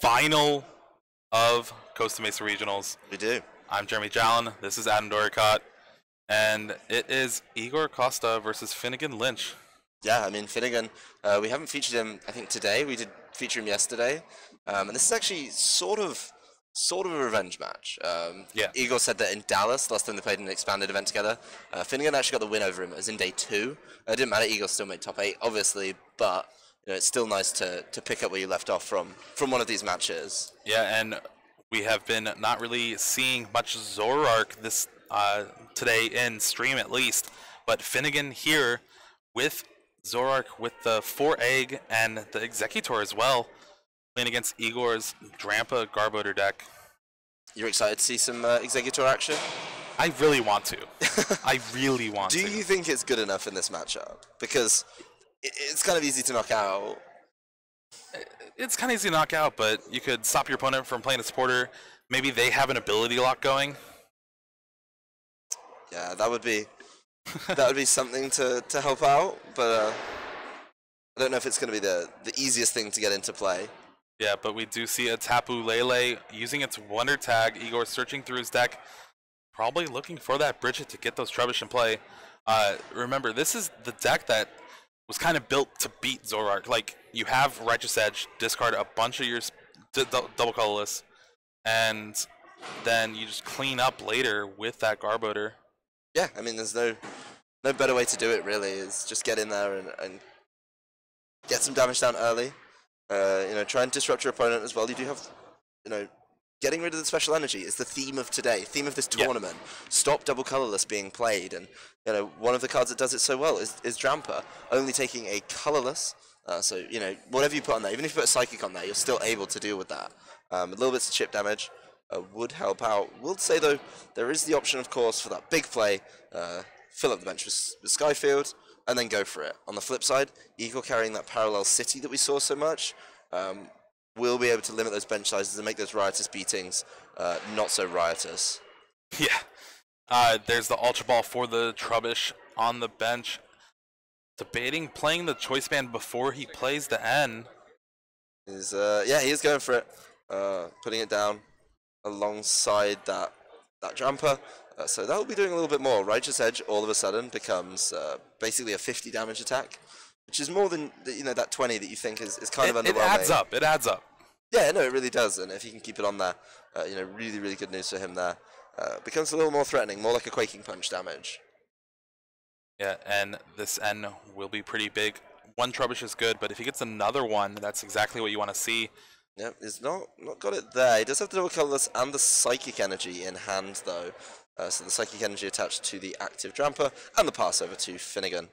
final of Costa Mesa Regionals. We do. I'm Jeremy Jallin. This is Adam Dorricott. And it is Igor Costa versus Phinegan Lynch. Yeah, I mean Phinegan. Uh, we haven't featured him. I think today we did feature him yesterday, um, and this is actually sort of, sort of a revenge match. Um, Yeah. Igor said that in Dallas last time they played an expanded event together, uh, Phinegan actually got the win over him. It was in day two. Uh, it didn't matter. Igor still made top eight, obviously, but you know it's still nice to to pick up where you left off from from one of these matches. Yeah, and we have been not really seeing much Zoroark this uh, today in stream at least, but Phinegan here with Zoroark with the four egg and the Exeggcute as well, playing against Igor's Drampa Garbodor deck. You're excited to see some uh, Exeggcute action. I really want to. I really want Do to. Do you think it's good enough in this matchup? Because it, it's kind of easy to knock out. It's kind of easy to knock out, but you could stop your opponent from playing a supporter. Maybe they have an ability lock going. Yeah, that would be that would be something to, to help out, but uh, I don't know if it's going to be the, the easiest thing to get into play. Yeah, but we do see a Tapu Lele using its Wonder Tag. Igor searching through his deck, probably looking for that Brigette to get those Trubbish in play. Uh, remember, this is the deck that was kind of built to beat Zoroark. Like, you have Righteous Edge, discard a bunch of your double colorless, and then you just clean up later with that Garbodor. Yeah, I mean, there's no no better way to do it really. Is just get in there and, and get some damage down early. Uh, you know, try and disrupt your opponent as well. You do have, you know, getting rid of the special energy is the theme of today, theme of this Yeah. tournament. Stop double colorless being played, and you know, one of the cards that does it so well is is Drampa, only taking a colorless. Uh, so you know, whatever you put on there, even if you put a psychic on there, you're still able to deal with that. Um, a little bits of chip damage uh, would help out. We'll say though, there is the option, of course, for that big play. Uh, fill up the bench with, with Skyfield, and then go for it. On the flip side, Igor carrying that parallel city that we saw so much, um, will be able to limit those bench sizes and make those riotous beatings uh, not so riotous. Yeah. Uh, there's the Ultra Ball for the Trubbish on the bench. Debating playing the Choice Band before he plays the N. Is uh, yeah, he is going for it, uh, putting it down alongside that that jumper. Uh, so that will be doing a little bit more. Righteous Edge all of a sudden becomes uh, basically a 50 damage attack, which is more than you know that 20 that you think is, is kind it, of it adds up. It adds up. Yeah, no, it really does. And if he can keep it on there, uh, you know, really, really good news for him there. Uh, becomes a little more threatening, more like a quaking punch damage. Yeah, and this N will be pretty big. One Trubbish is good, but if he gets another one, that's exactly what you want to see. Yeah, he's not not got it there. He does have the double colorless and the psychic energy in hand though. Uh, so the psychic energy attached to the active Drampa and the pass over to Phinegan.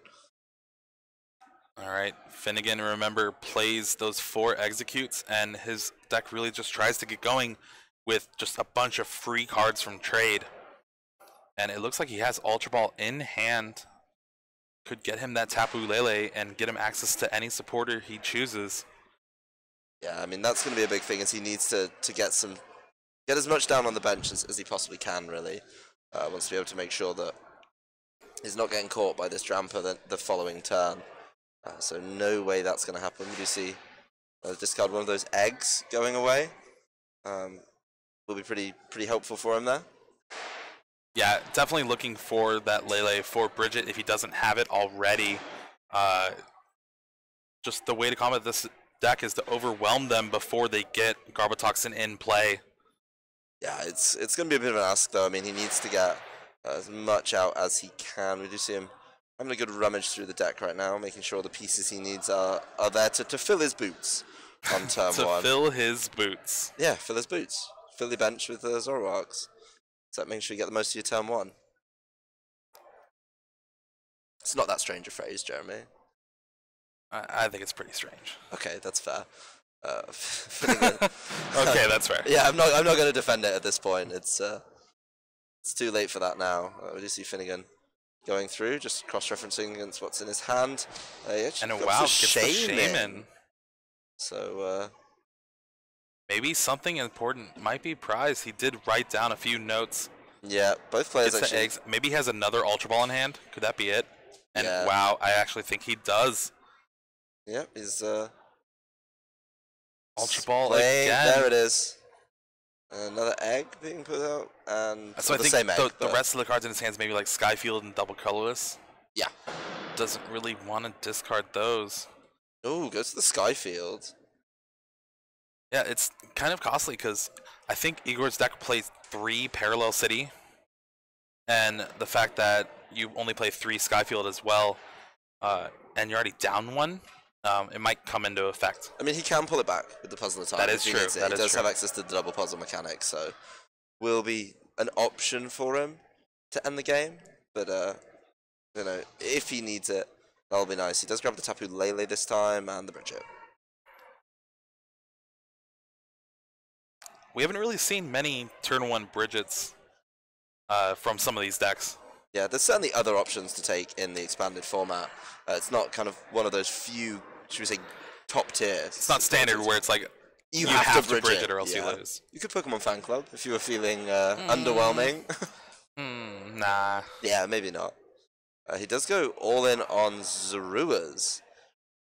All right, Phinegan, remember, plays those four Exeggcutes, and his deck really just tries to get going with just a bunch of free cards from trade. And it looks like he has Ultra Ball in hand. Could get him that Tapu Lele and get him access to any supporter he chooses. Yeah, I mean that's going to be a big thing as he needs to, to get some get as much down on the bench as, as he possibly can. Really, uh, wants to be able to make sure that he's not getting caught by this Drampa the, the following turn. Uh, so no way that's going to happen. We do see uh, discard one of those eggs going away. Um, will be pretty pretty helpful for him there. Yeah, definitely looking for that Lele for Bridget if he doesn't have it already. Uh, just the way to combat this deck is to overwhelm them before they get Garbotoxin in play. Yeah, it's it's going to be a bit of an ask though. I mean, he needs to get uh, as much out as he can. We do see him having a good rummage through the deck right now, making sure the pieces he needs are, are there to, to fill his boots on turn to one. fill his boots. yeah, fill his boots. Fill the bench with uh, Zoroarks. So that makes sure you get the most of your turn one. It's not that strange a phrase, Jeremy. I, I think it's pretty strange. Okay, that's fair. Uh, Phinegan- okay, that's fair. yeah, I'm not. I'm not going to defend it at this point. It's uh, it's too late for that now. Uh, we do see Phinegan going through, just cross-referencing against what's in his hand. Uh, actually And a wow, gets the Shaymin. So uh, Maybe something important might be prized. He did write down a few notes. yeah, both players actually. eggs. Maybe he has another Ultra Ball in hand. Could that be it? And Yeah. wow, I actually think he does. Yeah, he's uh, Ultra Ball Playing- again. There it is. Another egg being put out, and So I the think same egg. the, the rest of the cards in his hands, maybe like Skyfield and Double Colorless, Yeah. doesn't really want to discard those. Oh, goes to the Skyfield. Yeah, it's kind of costly because I think Igor's deck plays three Parallel City, and the fact that you only play three Skyfield as well, uh, and you're already down one, um, it might come into effect. I mean, he can pull it back with the puzzle of time. That he true, it. that he is does have access to the double puzzle mechanic, so will be an option for him to end the game. But uh, you know, if he needs it, that'll be nice. He does grab the Tapu Lele this time and the Brigette. We haven't really seen many turn one Brigettes uh, from some of these decks. Yeah, there's certainly other options to take in the expanded format. Uh, it's not kind of one of those few, should we say, top tier. It's not standard where it's like you, you have, have to to bridge, bridge it, it or else you lose. You could Pokemon Fan Club if you were feeling uh, Mm. underwhelming. hmm, nah. Yeah, maybe not. Uh, he does go all in on Zoruas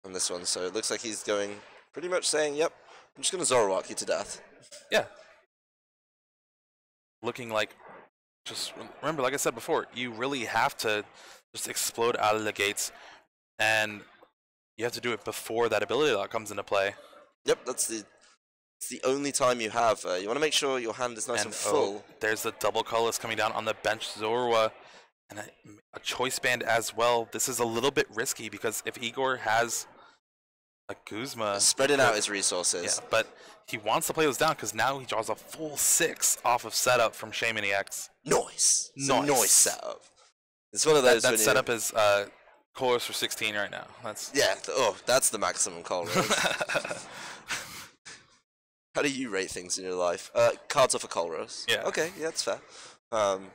on this one, so it looks like he's going pretty much saying, "Yep, I'm just gonna Zoroark you to death." Yeah. Looking like, just remember, like I said before, you really have to just explode out of the gates, and you have to do it before that ability lock comes into play. Yep, that's the it's the only time you have. Uh, you want to make sure your hand is nice and, and full. oh, there's the double colorless coming down on the bench Zorua, and a, a choice band as well. This is a little bit risky because if Igor has a Guzma, spreading out his resources. yeah, but he wants to play those down because now he draws a full six off of setup from Shaymin EX. Noise. Nice. noise setup. It's one of That, those. that you- setup is uh, Colress for 16 right now. That's Yeah. oh, that's the maximum call rate. How do you rate things in your life? Uh, cards off a Colruy's. Yeah. Okay, yeah, that's fair. Um,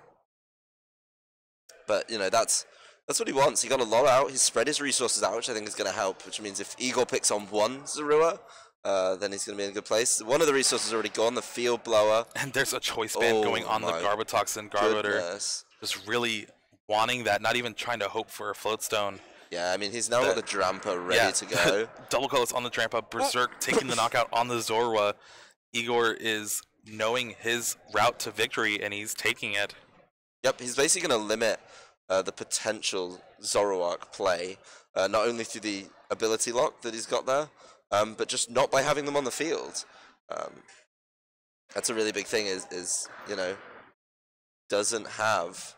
but you know that's that's what he wants. He got a lot out. He's spread his resources out, which I think is going to help. Which means if Igor picks on one Zorua, uh, then he's going to be in a good place. One of the resources already gone. The Field Blower. and there's a choice band going Oh on the Garbotoxin Garbodor, just really wanting that, not even trying to hope for a floatstone. Yeah, I mean he's now got the The- Drampa ready yeah. to go. Double colors on the Drampa, Berserk taking the knockout on the Zorua. Igor is knowing his route to victory and he's taking it. Yep, he's basically going to limit uh, the potential Zoroark play, uh, not only through the ability lock that he's got there, um, but just not by having them on the field. Um, that's a really big thing. Is is you know doesn't have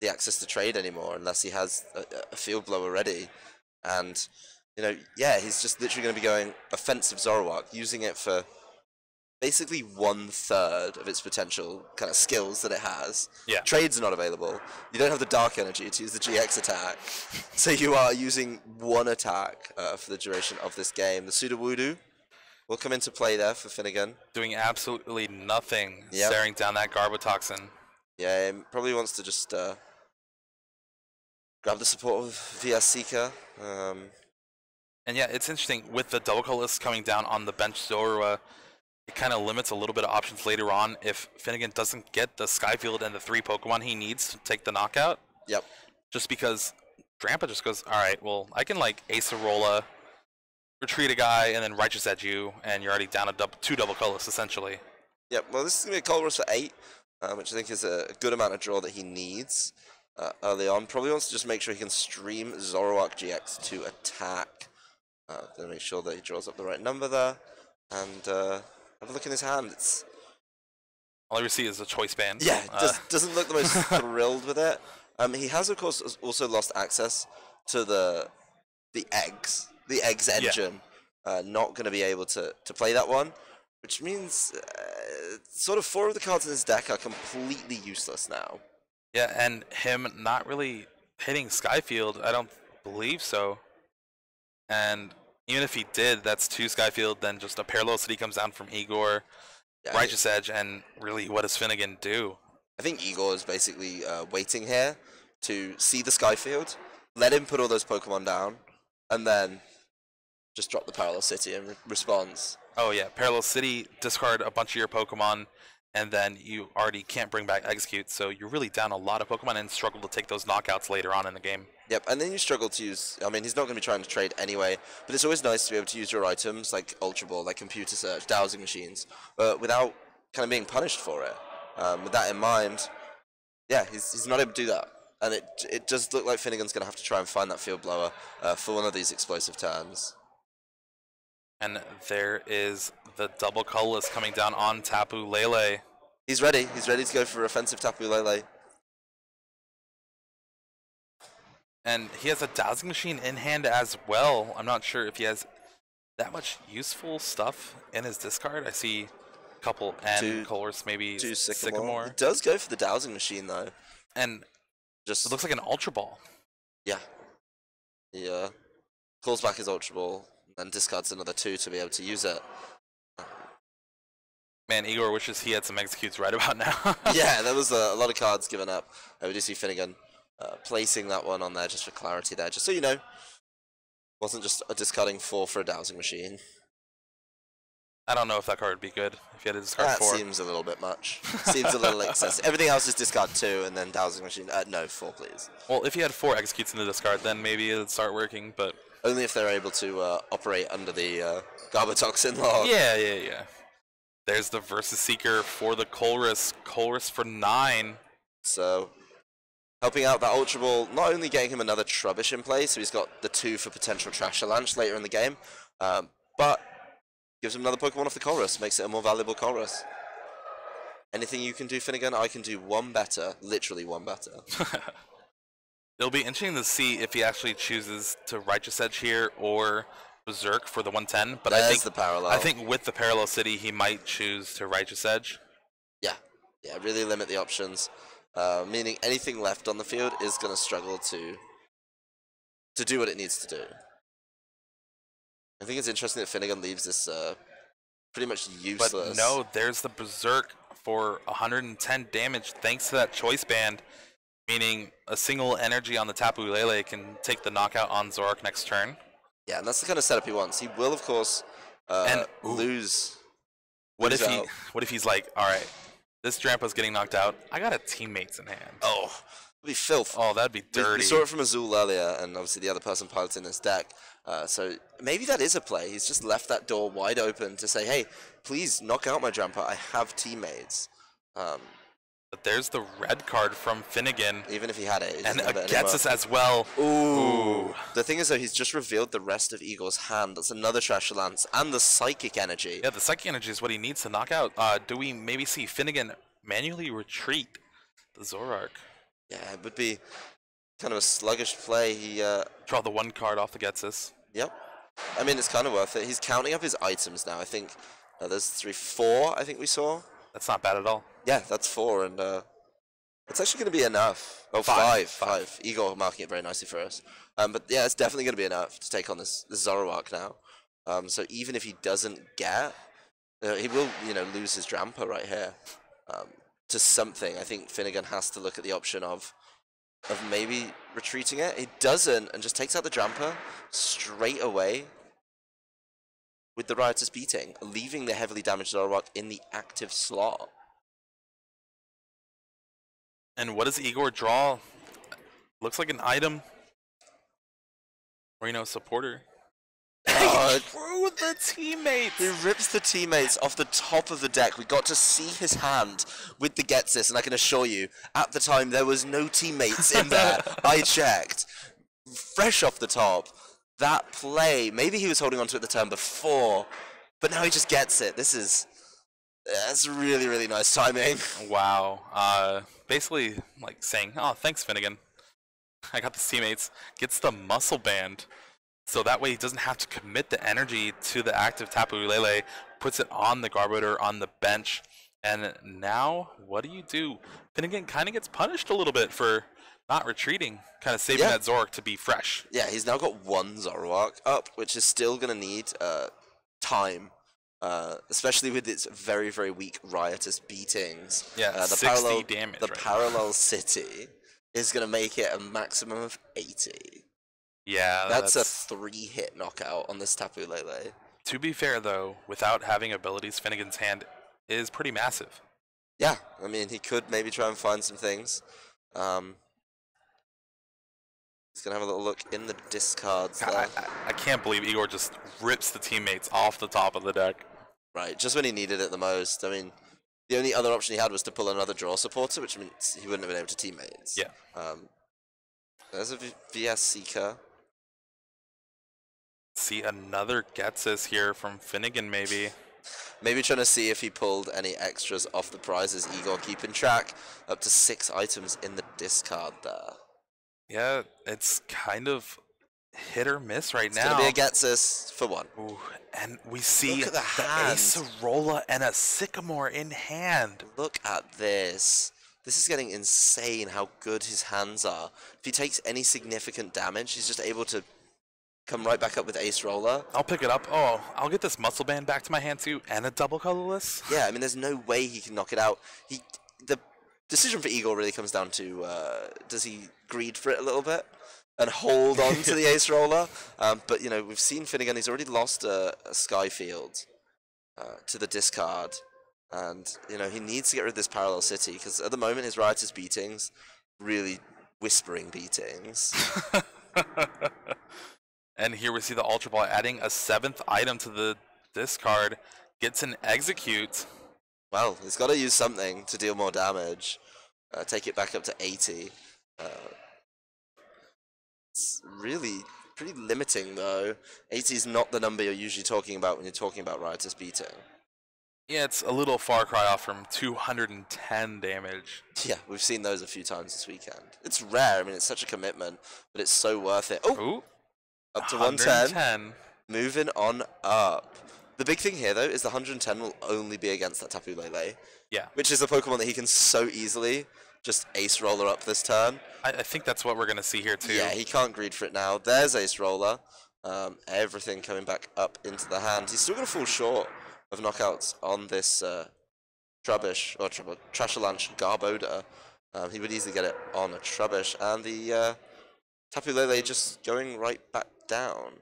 the access to trade anymore unless he has a, a field blower ready, and you know yeah he's just literally going to be going offensive Zoroark, using it for basically one third of its potential kind of skills that it has. Yeah. Trades are not available. You don't have the dark energy to use the GX attack. so you are using one attack uh, for the duration of this game. The Sudowoodo will come into play there for Phinegan. Doing absolutely nothing, Yep. staring down that Garbotoxin. Yeah, he probably wants to just uh, grab the support of VS Seeker. Um, And yeah, it's interesting with the double colorless coming down on the bench Zorua, it kind of limits a little bit of options later on if Phinegan doesn't get the Skyfield and the three Pokemon he needs to take the knockout. Yep. Just because Drampa just goes, all right, well, I can like Acerola, retreat a guy, and then Righteous at you, and you're already down a dub- two double colorless essentially. Yep, well, this is going to be a Colress for 8, uh, which I think is a good amount of draw that he needs uh, early on. Probably wants to just make sure he can stream Zoroark GX to attack. Uh, to make sure that he draws up the right number there. And uh, have a look in his hand. It's All you see is a choice band. Yeah, Uh, does, doesn't look the most thrilled with it. Um, he has, of course, also lost access to the the eggs, the eggs Yeah. engine. Uh, not going to be able to, to play that one, which means uh, sort of four of the cards in his deck are completely useless now. Yeah, and him not really hitting Skyfield, I don't believe so. And even if he did, that's two Skyfield, then just a parallel city comes down from Igor, Yeah, Righteous Edge, and really, what does Phinegan do? I think Igor is basically uh, waiting here to see the Skyfield, let him put all those Pokemon down, and then just drop the Parallel City in re- response. Oh yeah, parallel city, discard a bunch of your Pokemon, and then you already can't bring back Exeggcute, so you're really down a lot of Pokemon and struggle to take those knockouts later on in the game. Yep, and then you struggle to use. I mean, he's not going to be trying to trade anyway, but it's always nice to be able to use your items like Ultra Ball, like computer search, dowsing machines, uh, without kind of being punished for it. Um, with that in mind, yeah, he's, he's not able to do that. And it it does look like Phinegan's going to have to try and find that field blower uh, for one of these explosive turns. And there is the double colorless coming down on Tapu Lele. He's ready. He's ready to go for offensive Tapu Lele. And he has a dowsing machine in hand as well. I'm not sure if he has that much useful stuff in his discard. I see a couple N Two- colors, maybe To Sycamore. Sycamore. He does go for the dowsing machine though. And Just it looks like an Ultra Ball. yeah. He uh, calls back his Ultra Ball and discards another two to be able to use it. Man, Igor wishes he had some Exeggcutes right about now. yeah, there was a, a lot of cards given up. Uh, we do see Phinegan uh, placing that one on there just for clarity there, just so you know. Wasn't just a discarding four for a dowsing machine. I don't know if that card would be good if you had to discard That four. seems a little bit much. seems a little excessive. Everything else is discard two and then dowsing machine. Uh, no, four please. Well, if you had four Exeggcutes in the discard, then maybe it'd start working. But Only if they're able to uh, operate under the uh, Garbotoxin law. yeah, yeah, yeah. There's the Versus Seeker for the Colress. Colress for nine. So, helping out that Ultra Ball, not only getting him another Trubbish in play, so he's got the two for potential Trashalanche later in the game, um, but gives him another Pokemon off the Chorus, makes it a more valuable Chorus. Anything you can do, Phinegan, I can do one better, literally one better. It'll be interesting to see if he actually chooses to Righteous Edge here or Berserk for the 110. But I think the parallel. I think with the Parallel City, he might choose to Righteous Edge. Yeah, yeah, really limit the options. Uh, meaning anything left on the field is going to struggle to to do what it needs to do. I think it's interesting that Phinegan leaves this uh, pretty much useless. But no, there's the Berserk for 110 damage thanks to that Choice Band, meaning a single energy on the Tapu Lele can take the knockout on Zoroark next turn. Yeah, and that's the kind of setup he wants. He will, of course, uh, And- ooh. lose. What lose if he? What if he's like, all right, this Drampa's getting knocked out. I got a teammates in hand. Oh, it'd be filth. Oh, that'd be We- dirty. We saw it from Azul earlier, and obviously the other person piloting this deck. Uh, so maybe that is a play. He's just left that door wide open to say, "Hey, please knock out my Drampa. I have teammates." Um, But there's the red card from Phinegan, even if he had it, and it gets us as well. Ooh. Ooh. The thing is, though, he's just revealed the rest of Igor's hand. That's another Trashalanche and the Psychic Energy. Yeah, the psychic energy is what he needs to knock out. Uh, do we maybe see Phinegan manually retreat the Zoroark? Yeah, it would be kind of a sluggish play. He, uh, Draw the one card off the Ghetsis. yep. I mean, it's kind of worth it. He's counting up his items now. I think uh, there's three, four. I think we saw. That's not bad at all. Yeah, that's four, and uh, it's actually going to be enough. Oh, Five, five, five. Igor marking it very nicely for us. Um, but yeah, it's definitely going to be enough to take on this, this Zoroark now. Um, so even if he doesn't get, uh, he will, you know, lose his Drampa right here um, to something. I think Phinegan has to look at the option of of maybe retreating it. He doesn't, and just takes out the Drampa straight away with the Riotous beating, leaving the heavily damaged Zoroark in the active slot. And what does Igor draw? Looks like an item. Or, you know, supporter. Oh, Through the teammates! He rips the teammates off the top of the deck. We got to see his hand with the Ghetsis, and I can assure you, at the time there was no teammates in there. I checked. Fresh off the top. That play, maybe he was holding on to it the turn before, but now he just gets it. This is. That's really, really nice timing. Wow. Uh, basically, like saying, oh, thanks, Phinegan. I got the teammates. Gets the muscle band. So that way he doesn't have to commit the energy to the active Tapu Lele, puts it on the Garbodor on the bench. And now, what do you do? Phinegan kind of gets punished a little bit for not retreating, kind of saving Yeah. that Zoroark to be fresh. Yeah, he's now got one Zoroark up, which is still going to need uh, time. Uh, especially with its very, very weak riotous beatings. Yeah, uh, the 60 parallel, damage The right now. parallel city is going to make it a maximum of 80. Yeah, That's, a three hit knockout on this Tapu Lele. To be fair, though, without having abilities, Phinegan's hand is pretty massive. Yeah, I mean, he could maybe try and find some things. Um, He's gonna have a little look in the discards I, there. I, I can't believe Igor just rips the teammates off the top of the deck. Right, just when he needed it the most. I mean, the only other option he had was to pull another draw supporter, which means he wouldn't have been able to teammates. Yeah. Um, there's a VS Seeker. See another Ghetsis here from Phinegan, maybe. Maybe trying to see if he pulled any extras off the prizes. Igor keeping track. Up to six items in the discard there. Yeah, it's kind of hit or miss right It's now. gonna be a Ghetsis for one. Ooh, and we see Look at the the and a Sycamore in hand. Look at this. This is getting insane how good his hands are. If he takes any significant damage, he's just able to come right back up with Acerola. I'll pick it up. Oh, I'll get this muscle band back to my hand too, and a double colorless. Yeah, I mean, there's no way he can knock it out. He, the decision for Igor really comes down to uh, does he greed for it a little bit and hold on to the Acerola? Um, but you know, we've seen Phinegan. He's already lost a, a Skyfield uh, to the discard, and you know he needs to get rid of this Parallel City because at the moment his riotous beatings, really whispering beatings. and here we see the Ultra Ball adding a seventh item to the discard. Gets an Exeggcute. Well, he's got to use something to deal more damage. Uh, take it back up to 80. Uh, it's really pretty limiting, though. 80 is not the number you're usually talking about when you're talking about Riotous Beating. Yeah, it's a little far cry off from 210 damage. Yeah, we've seen those a few times this weekend. It's rare, I mean, it's such a commitment, but it's so worth it. Oh, Ooh, up to 110. 110. Moving on up. The big thing here, though, is the 110 will only be against that Tapu Lele, Yeah, which is a Pokemon that he can so easily just Acerola up this turn. I, I think that's what we're gonna see here too. Yeah, he can't greed for it now. There's Acerola. Um, everything coming back up into the hand. He's still going to fall short of knockouts on this uh, Trubbish, or Trub- Trashalanche Garbodor. Um, he would easily get it on a Trubbish. And the uh, Tapu Lele just going right back down.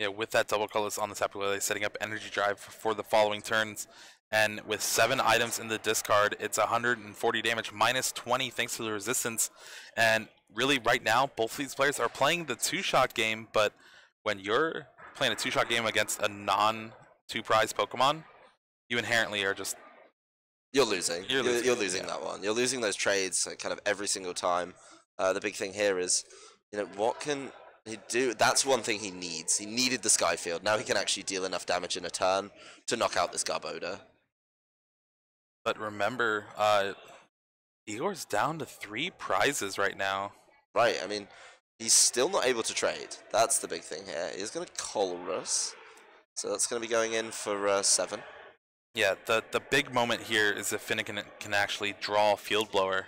Yeah, with that double colors on the Tapu Lele, setting up energy drive for the following turns. And with seven items in the discard, it's 140 damage, minus 20 thanks to the resistance. And really, right now, both of these players are playing the two-shot game, but when you're playing a two-shot game against a non-two-prize Pokemon, you inherently are just You're losing. You're You're, losing, you're losing yeah. that one. You're losing those trades uh, kind of every single time. Uh, the big thing here is, you know, what can he do? That's one thing he needs. He needed the Skyfield. Now he can actually deal enough damage in a turn to knock out this Garbodor. But remember, uh, Igor's down to three prizes right now. Right. I mean, he's still not able to trade. That's the big thing here. He's going to Colress. So that's going to be going in for uh, seven. Yeah, the the big moment here is if Phinegan can actually draw Field Blower.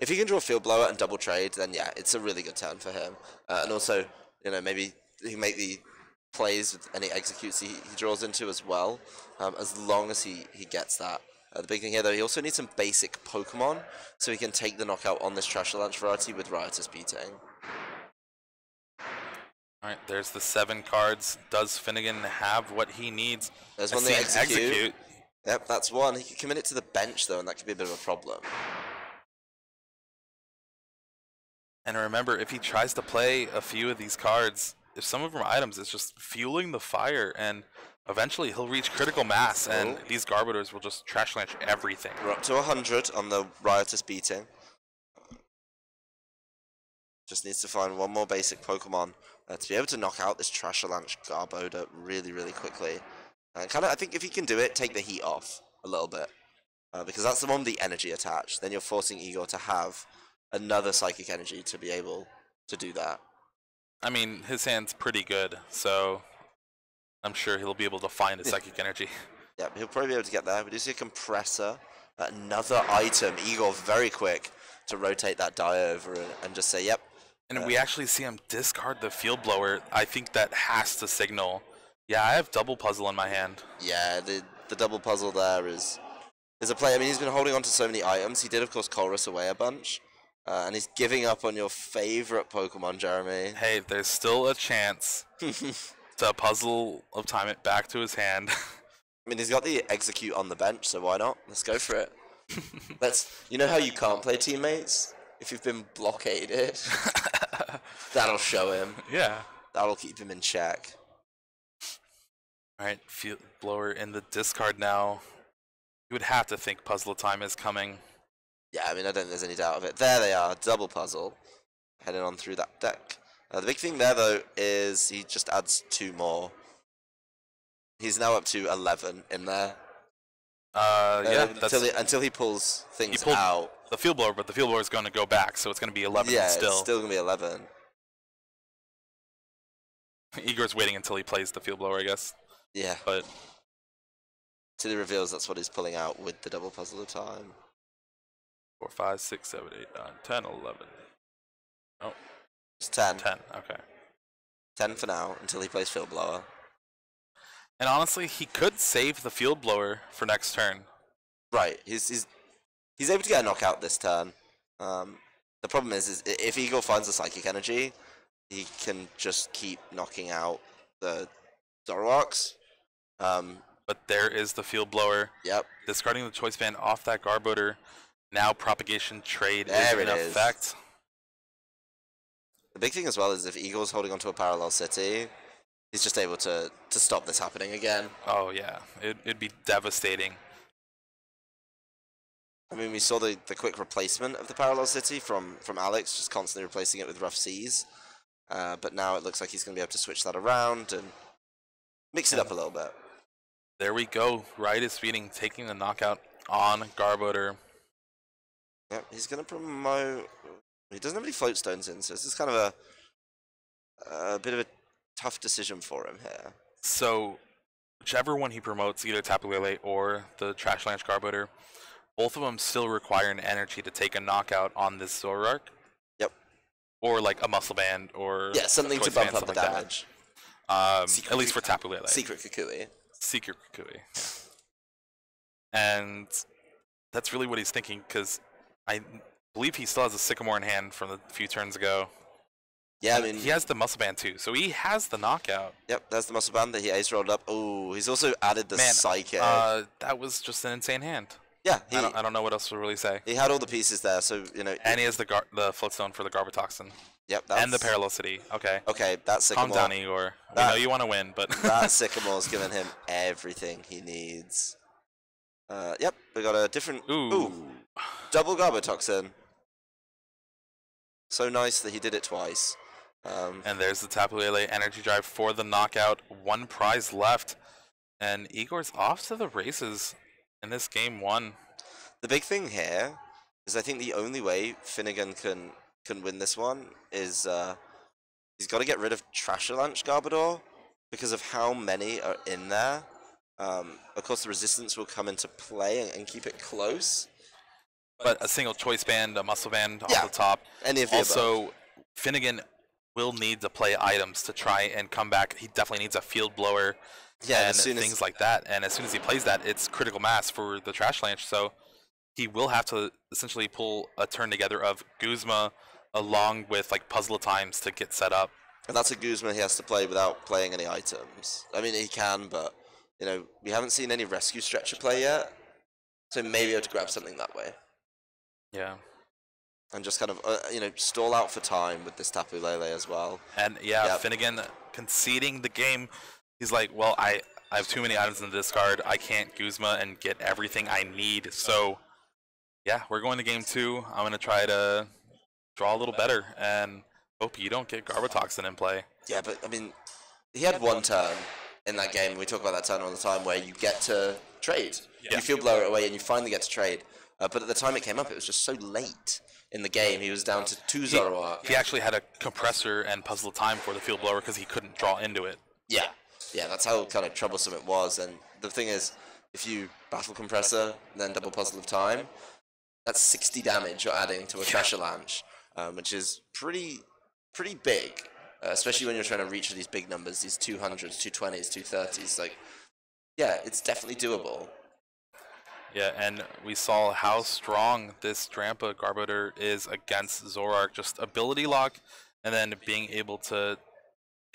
If he can draw a Field Blower and double trade, then yeah, it's a really good turn for him. Uh, and also, you know, maybe he can make the plays with any Exeggcutes he, he draws into as well, um, as long as he, he gets that. Uh, the big thing here, though, he also needs some basic Pokemon, so he can take the knockout on this Trashalanche variety with Riotous Beating. All right, there's the seven cards. Does Phinegan have what he needs? There's I one they an Exeggcute. Yep, that's one. He could commit it to the bench, though, and that could be a bit of a problem. And remember, if he tries to play a few of these cards, if some of them are items, it's just fueling the fire, and eventually he'll reach critical mass, and Oh. these Garbodors will just Trashalanche everything. We're up to 100 on the Riotous Beating. Just needs to find one more basic Pokemon uh, to be able to knock out this trash Trashalanche Garbodor really, really quickly. And kind of, I think if he can do it, take the heat off a little bit. Uh, because that's the one with the energy attached. Then you're forcing Igor to have another Psychic Energy to be able to do that. I mean, his hand's pretty good, so I'm sure he'll be able to find a psychic energy. Yep, he'll probably be able to get there. We do see a compressor, another item. Igor very quick to rotate that die over and, just say, yep, And we uh, actually see him discard the field blower. I think that has to signal. Yeah, I have double puzzle in my hand. Yeah, the the double puzzle there is is a play. I mean, he's been holding on to so many items. He did, of course, Colress away a bunch, uh, and he's giving up on your favorite Pokemon, Jeremy. Hey, there's still a chance to puzzle of time it back to his hand. I mean, he's got the Exeggcute on the bench, so why not? Let's go for it. Let's. You know how you can't play teammates if you've been blockaded. That'll show him. yeah. That'll keep him in check. All right, blower in the discard now. You would have to think puzzle time is coming. Yeah, I mean, I don't think there's any doubt of it. There they are, double puzzle, heading on through that deck. Uh, the big thing there, though, is he just adds two more. He's now up to 11 in there. Uh, Uh, yeah, that's until, he, until he pulls things pulled- out. the field blower, but the field blower is going to go back, so it's going to be 11 Yeah, still. it's still going to be 11. Igor's waiting until he plays the field blower, I guess. Yeah, But till he reveals that's what he's pulling out with the double puzzle of time. 4, 5, 6, 7, 8, 9, 10, 11, It's 10. 10. Okay. 10 for now until he plays Field Blower. And honestly, he could save the field blower for next turn. Right, he's, he's, he's able to get a knockout this turn. Um, the problem is, is if Igor finds the Psychic Energy, he can just keep knocking out the Zoroarks. Um, But there is the field blower. yep, Discarding the choice band off that Garbodor. Now propagation trade There is in is. effect. The big thing as well is if Igor's holding onto a parallel city, he's just able to, to stop this happening again. Oh yeah, it, it'd be devastating. I mean, we saw the, the quick replacement of the parallel city from, from Alex, just constantly replacing it with rough seas. Uh, but now it looks like he's going to be able to switch that around and mix it up a little bit. There we go. Riotous Beating, taking the knockout on Garbodor. Yep, he's going to promote. He doesn't have any float stones in, so this is kind of a, a bit of a tough decision for him here. So, whichever one he promotes, either Tapu Lele or the Trashalanche Garbodor, both of them still require an energy to take a knockout on this Zoroark. Yep. Or like a Muscle Band or Yeah, something to bump Band, up the like damage. Um, at least for Kukui. Tapu Lele. Secret Kukui. Secret Kukui. And that's really what he's thinking because I believe he still has a Sycamore in hand from a few turns ago. Yeah, I mean, he has the Muscle Band too, so he has the knockout. yep, that's the muscle band that he ace rolled up. Oh, he's also added the Man, psychic. Uh, that was just an insane hand. yeah, he, I don't, I don't know what else to really say. he had all the pieces there, so, you know. And he has the gar- the floatstone for the Garbotoxin yep, that's, and the Parallel City. Okay, Okay, that's calm Sycamore. down, Igor. We know you want to win, but that Sycamore's given him everything he needs. Uh, yep, we got a different. ooh, double Garbotoxin. So nice that he did it twice. Um, and there's the Tapu Lele energy drive for the knockout. One prize left, and Igor's off to the races in this game one. the big thing here is I think the only way Phinegan can can win this one is uh, he's got to get rid of Trashalanche Garbodor because of how many are in there. Um, of course, the resistance will come into play and, and keep it close. But a single choice band, a muscle band Yeah. off the top. Any of the above. Also, Phinegan will need to play items to try and come back. He definitely needs a field blower yeah, and things like that. And as soon as he plays that, it's critical mass for the Trashalanche. So he will have to essentially pull a turn together of Guzma along with like puzzle times to get set up. And that's a Guzman he has to play without playing any items. I mean, he can, but you know, we haven't seen any rescue stretcher play yet, so maybe able to grab something that way Yeah. and just kind of uh, you know stall out for time with this Tapu Lele as well. And yeah, Yep. Phinegan conceding the game. He's like, well, I, I have too many items in the discard. I can't Guzma and get everything I need. So yeah, we're going to game two. I'm gonna try to draw a little better and hope you don't get Garbotoxin in play. Yeah, but I mean, he had one turn in that game. We talk about that turn all the time where you get to trade. Yeah. You feel blow it away and you finally get to trade. Uh, but at the time it came up, it was just so late in the game. He was down to two Zoroark. He actually had a compressor and puzzle of time for the field blower because he couldn't draw into it. Yeah, yeah, that's how kind of troublesome it was. And the thing is, if you battle compressor, then double puzzle of time, that's 60 damage you're adding to a Trashalanche, um, which is pretty, pretty big, uh, especially when you're trying to reach these big numbers, these 200s, 220s, 230s. Like, yeah, it's definitely doable. Yeah, and we saw how strong this Drampa Garbodor is against Zoroark. Just ability lock, and then being able to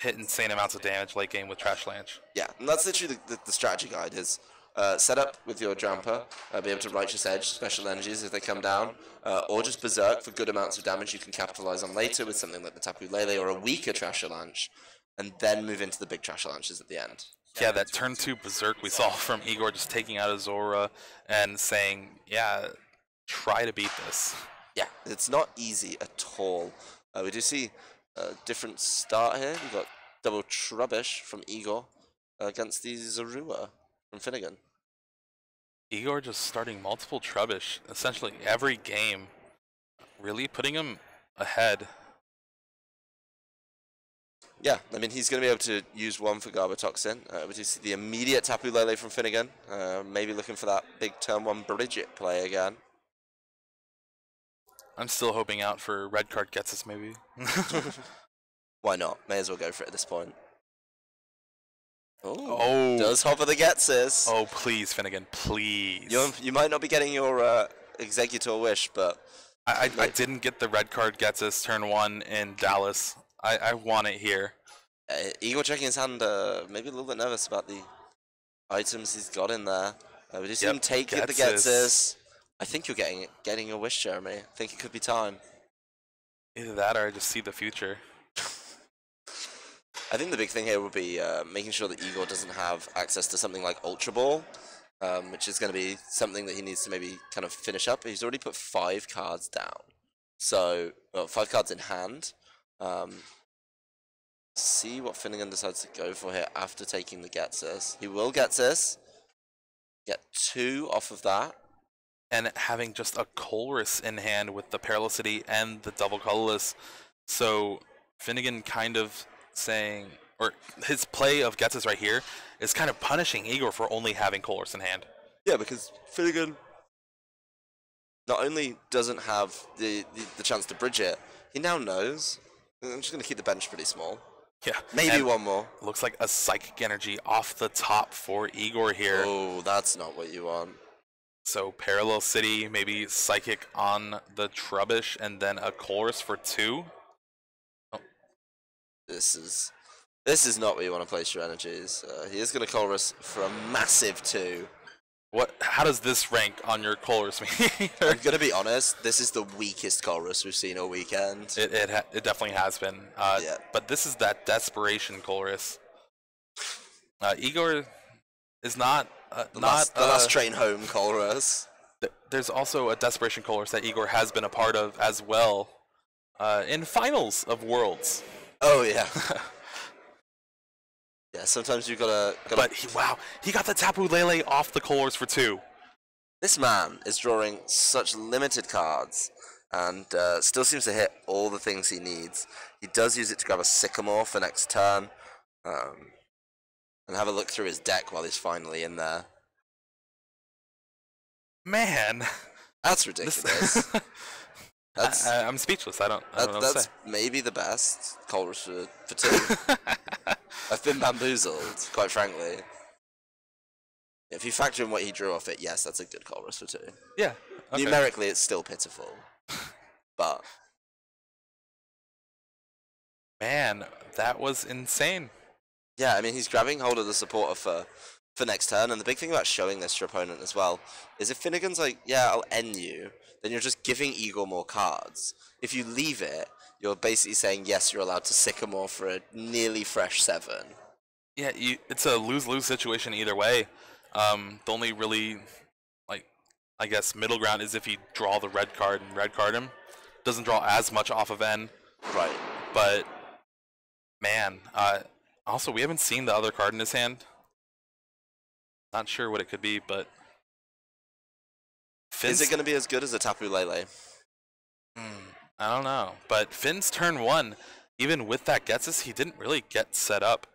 hit insane amounts of damage late game with Trashalanche. Yeah, and that's literally the, the, the strategy guide is uh, set up with your Drampa, uh, be able to Righteous Edge special energies if they come down, uh, or just Berserk for good amounts of damage you can capitalize on later with something like the Tapu Lele or a weaker Trash Avalanche, and then move into the big Trash Avalanches at the end. Yeah, that turn two Berserk we saw from Igor just taking out Azora and saying, yeah, try to beat this. Yeah, it's not easy at all. Uh, we do see a different start here. We've got double Trubbish from Igor against the Zorua from Phinegan. Igor just starting multiple Trubbish essentially every game, really putting him ahead. Yeah, I mean, he's going to be able to use one for Garbotoxin. Uh, we do see the immediate Tapu Lele from Phinegan. Uh, maybe looking for that big turn one Brigette play again. I'm still hoping out for red card Ghetsis maybe. Why not? May as well go for it at this point. Ooh, oh, does Hopper the Ghetsis. oh please Phinegan, please. You're, you might not be getting your uh, Exeggcute wish, but I, I, I didn't get the red card Ghetsis turn one in Dallas. I, I want it here. uh, Igor checking his hand, uh, maybe a little bit nervous about the items he's got in there. Uh, we see Yep, him take it. Ghetsis. I think you're getting it, getting a wish, Jeremy. I think it could be time. Either that or I just see the future. I think the big thing here would be uh, making sure that Igor doesn't have access to something like Ultra Ball, um, which is going to be something that he needs to maybe kind of finish up. He's already put five cards down, so well, five cards in hand. Um, see what Phinegan decides to go for here after taking the Ghetsis. He will Ghetsis. Get two off of that. and having just a Colress in hand with the Parallel City and the double colorless. So Phinegan kind of saying, or his play of Ghetsis right here is kind of punishing Igor for only having Colress in hand. Yeah, because Phinegan not only doesn't have the, the, the chance to bridge it, he now knows. I'm just going to keep the bench pretty small. Yeah, Maybe and one more. Looks like a psychic energy off the top for Igor here. Oh, that's not what you want. So Parallel City, maybe psychic on the Trubbish, and then a Chorus for two. Oh. This is this is not where you want to place your energies. Uh, he is going to Chorus for a massive two. What? How does this rank on your Colress meter? I'm going to be honest. This is the weakest Colress we've seen all weekend. It it, ha- it definitely has been. Uh, Yeah. But this is that desperation chorus. Uh, Igor is not uh, the not. last, the uh, last train home Colress. th- there's also a desperation chorus that Igor has been a part of as well, uh, in finals of Worlds. Oh yeah. yeah. Sometimes you've got to. But he, wow, he got the Tapu Lele off the Colress for two. This man is drawing such limited cards and uh, still seems to hit all the things he needs. He does use it to grab a Sycamore for next turn um, and have a look through his deck while he's finally in there. Man, That's ridiculous. That's, I, am speechless. I don't. I don't that, know what to that's maybe the best Colress for, for two. I've been bamboozled, quite frankly. If you factor in what he drew off it, yes, that's a good Colress for two. yeah. okay. Numerically, it's still pitiful. But Man, that was insane. Yeah, I mean he's grabbing hold of the supporter for for next turn, and the big thing about showing this to your opponent as well is if Phinegan's like, yeah, I'll end you, then you're just giving Igor more cards. If you leave it, you're basically saying yes, you're allowed to Sycamore for a nearly fresh seven. Yeah, you, it's a lose-lose situation either way. Um, the only really, like, I guess middle ground is if you draw the red card and red card him. Doesn't draw as much off of N, Right. but man, uh, also we haven't seen the other card in his hand. Not sure what it could be, but Is it going to be as good as the Tapu Lele? Hmm, I don't know, but Finn's turn one, even with that Ghetsis, he didn't really get set up.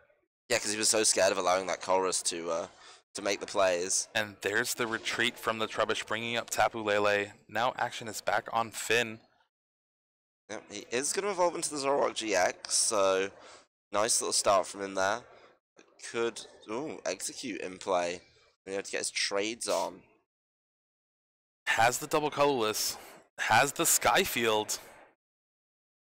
Yeah, because he was so scared of allowing that Colress to uh, to make the plays. And there's the retreat from the Trubbish, bringing up Tapu Lele. Now action is back on Finn. Yep, he is going to evolve into the Zoroark GX, so nice little start from him there. Could ooh, Exeggcute in play. We have to get his trades on. Has the double colorless. Has the sky field.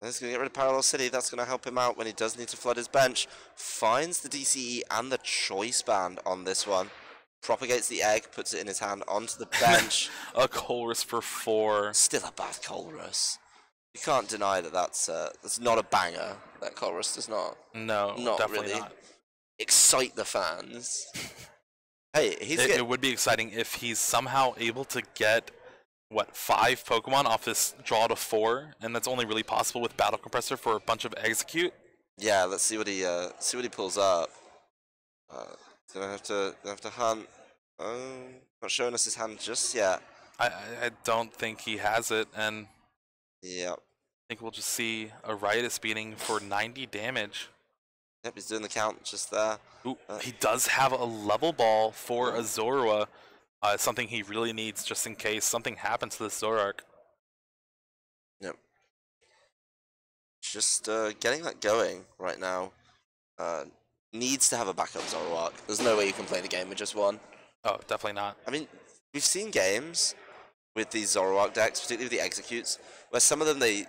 He's going to get rid of Parallel City. That's going to help him out when he does need to flood his bench. Finds the DCE and the Choice Band on this one. propagates the egg, puts it in his hand onto the bench. A Colress for four. Still a bad Colress. You can't deny that that's uh, that's not a banger. That Colress does not No, Not definitely really. not. Excite the fans. hey, he's It, getting it would be exciting if he's somehow able to get what five Pokemon off this draw to four, and that's only really possible with Battle Compressor for a bunch of Exeggcute. Yeah, let's see what he uh, see what he pulls up. Uh, gonna have to gonna have to hunt. Oh, not showing us his hand just yet. I, I, I don't think he has it, and yeah, I think we'll just see a Riotous beating for 90 damage. Yep, he's doing the count just there. Ooh, Uh, he does have a level ball for a Zorua, uh, something he really needs just in case something happens to the Zoroark. Yep. Just uh, getting that going right now. Uh, needs to have a backup Zoroark. There's no way you can play the game with just one. Oh, definitely not. I mean, we've seen games with these Zoroark decks, particularly with the Exeggcutes, where some of them they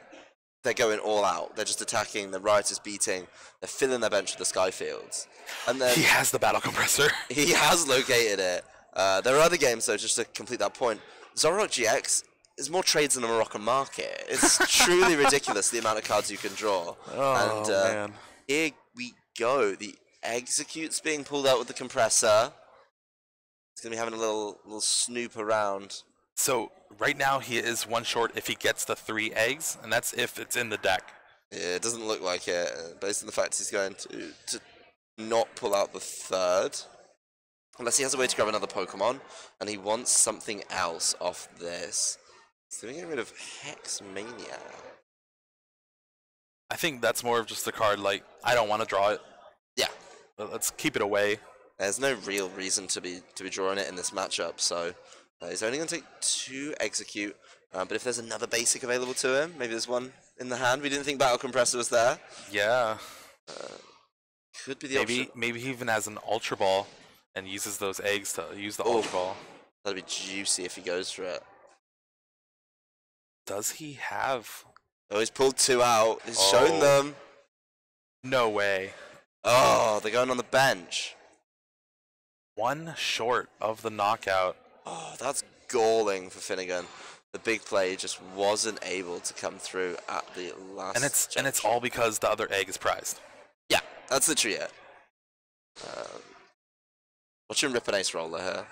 they're going all out. They're just attacking. The riotous beating. They're filling their bench with the Skyfields, and then He has the Battle Compressor. he has located it. Uh, there are other games though, just to complete that point. Zoroark GX is more trades than the Moroccan market. It's truly ridiculous the amount of cards you can draw. Oh, and uh, man. here we go. The Exeggcutes being pulled out with the compressor. It's gonna be having a little little snoop around. So, right now he is one short if he gets the three eggs, and that's if it's in the deck. Yeah, it doesn't look like it, uh, based on the fact he's going to to not pull out the third. Unless he has a way to grab another Pokemon, and he wants something else off this. So we're getting rid of Hex Mania. I think that's more of just a card like, I don't want to draw it. Yeah. Let's keep it away. There's no real reason to be to be drawing it in this matchup, so uh, he's only going to take two Exeggcute. Uh, but if there's another basic available to him, maybe there's one in the hand. We didn't think Battle Compressor was there. Yeah. Could be the Maybe option. maybe he even has an Ultra Ball and uses those eggs to use the Oh. Ultra Ball. That'd be juicy if he goes for it. Does he have? Oh, he's pulled two out. He's shown Oh. them. No way. Oh, they're going on the bench. One short of the knockout. Oh, that's galling for Phinegan. The big play just wasn't able to come through at the last. And it's and it's all because the other egg is prized. Yeah, that's literally it. Um, watching Rip and Acerola here.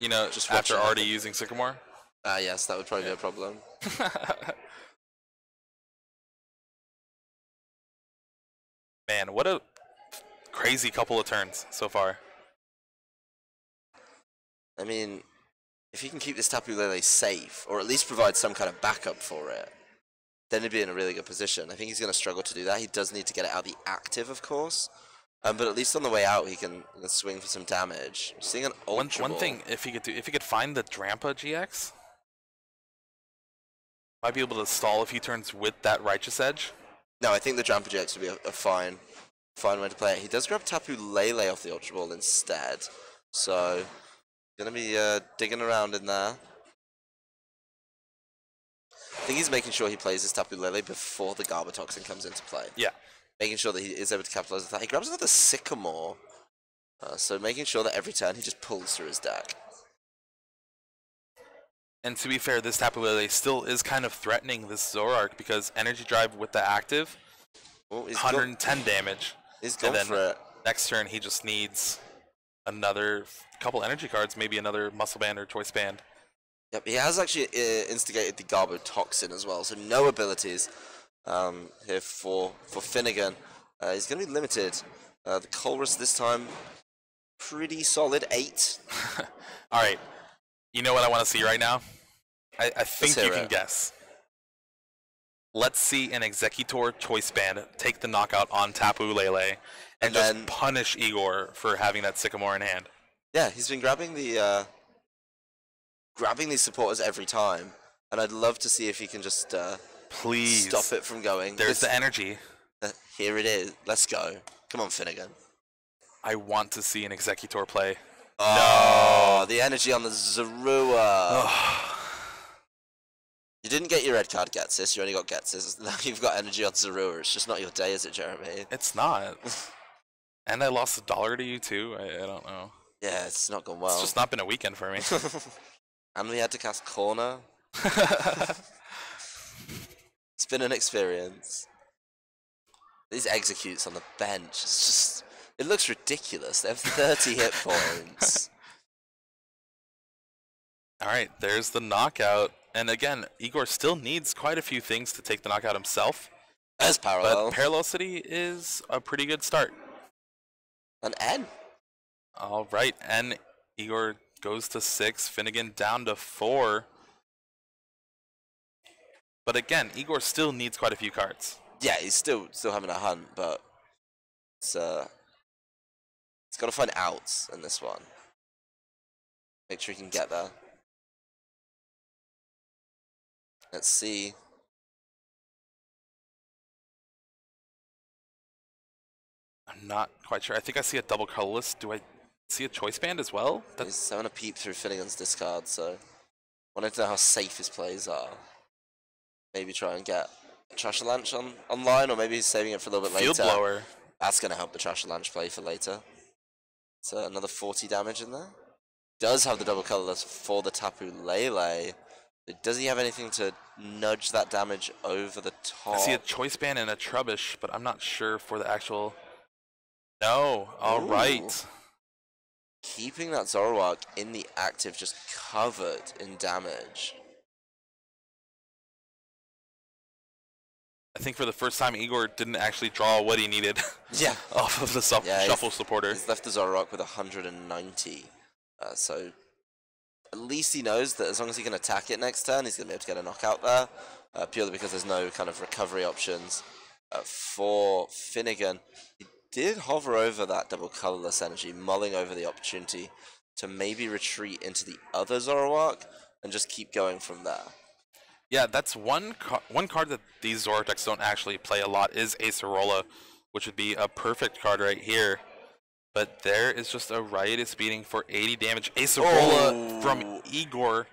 You know, Just after already using Sycamore. Ah, yes, that would probably be a problem. Man, what a crazy couple of turns so far. I mean, if he can keep this Tapu Lele safe, or at least provide some kind of backup for it, then he'd be in a really good position. I think he's going to struggle to do that. He does need to get it out the active, of course. Um, but at least on the way out, he can, he can swing for some damage. Seeing an One Ultra one thing, if he could do, if he could find the Drampa GX, might be able to stall a few turns with that Righteous Edge. No, I think the Drampa GX would be a, a fine, fine way to play it. He does grab Tapu Lele off the Ultra Ball instead. So, gonna be uh, digging around in there. I think he's making sure he plays his Tapu Lele before the Garbotoxin comes into play. Yeah. Making sure that he is able to capitalize with that. He grabs another Sycamore. Uh, so making sure that every turn he just pulls through his deck. And to be fair, this Tapu Lele still is kind of threatening this Zoroark because Energy Drive with the active, Oh, he's 110 damage. he's gone then- for it. Next turn, he just needs another couple energy cards, maybe another Muscle Band or Choice Band. Yep, he has actually uh, instigated the Garbotoxin as well, so no abilities um, here for for Phinegan. Uh, he's going to be limited. Uh, the Colress this time, pretty solid eight. All right, you know what I want to see right now? I, I think you can it. guess. Let's see an Executor Choice Band take the knockout on Tapu Lele and, then- punish Igor for having that Sycamore in hand. Yeah, he's been grabbing the uh, grabbing these supporters every time, and I'd love to see if he can just uh, Please. stop it from going. There's the energy. uh, here it is. Let's go. Come on, Phinegan. I want to see an Executor play. Oh, the energy on the Zorua. You didn't get your red card, Ghetsis. You only got Ghetsis. Now you've got energy on Zorua. It's just not your day, is it, Jeremy? It's not. and I lost a dollar to you too. I, I don't know. Yeah, it's not gone well. It's just not been a weekend for me. and we had to cast corner. It's been an experience. These Exeggcutes on the bench, it's just it looks ridiculous. They have 30 hit points. All right, there's the knockout. And again, Igor still needs quite a few things to take the knockout himself. As parallel. But Parallel City is a pretty good start. An N. All right, N. Igor goes to six. Phinegan down to four. But again, Igor still needs quite a few cards. Yeah, he's still still having a hunt, but it's uh, he's got to find outs in this one. Make sure he can get there. Let's see. I'm not quite sure. I think I see a double colorless. Do I see a choice band as well? That's He's having a peep through Phinegan's discard, so wanted to know how safe his plays are. Maybe try and get a Trashalanche on online, or maybe he's saving it for a little bit field later. blower. That's going to help the Trashalanche play for later. So another 40 damage in there. Does have the double colorless for the Tapu Lele. Does he have anything to nudge that damage over the top? I see a choice band and a trubbish, but I'm not sure for the actual. No. All right. Ooh. Keeping that Zoroark in the active, just covered in damage. I think for the first time, Igor didn't actually draw what he needed Yeah. off of the Yeah, shuffle supporter. He's left the Zoroark with 190. Uh, so at least he knows that as long as he can attack it next turn, he's going to be able to get a knockout there. Uh, purely because there's no kind of recovery options uh, for Phinegan. He did hover over that double colorless energy, mulling over the opportunity to maybe retreat into the other Zoroark and just keep going from there. Yeah, that's one ca- one card that these Zora decks don't actually play a lot is Acerola, which would be a perfect card right here. But there is just a riotous beating for 80 damage. Acerola from Oh. Igor.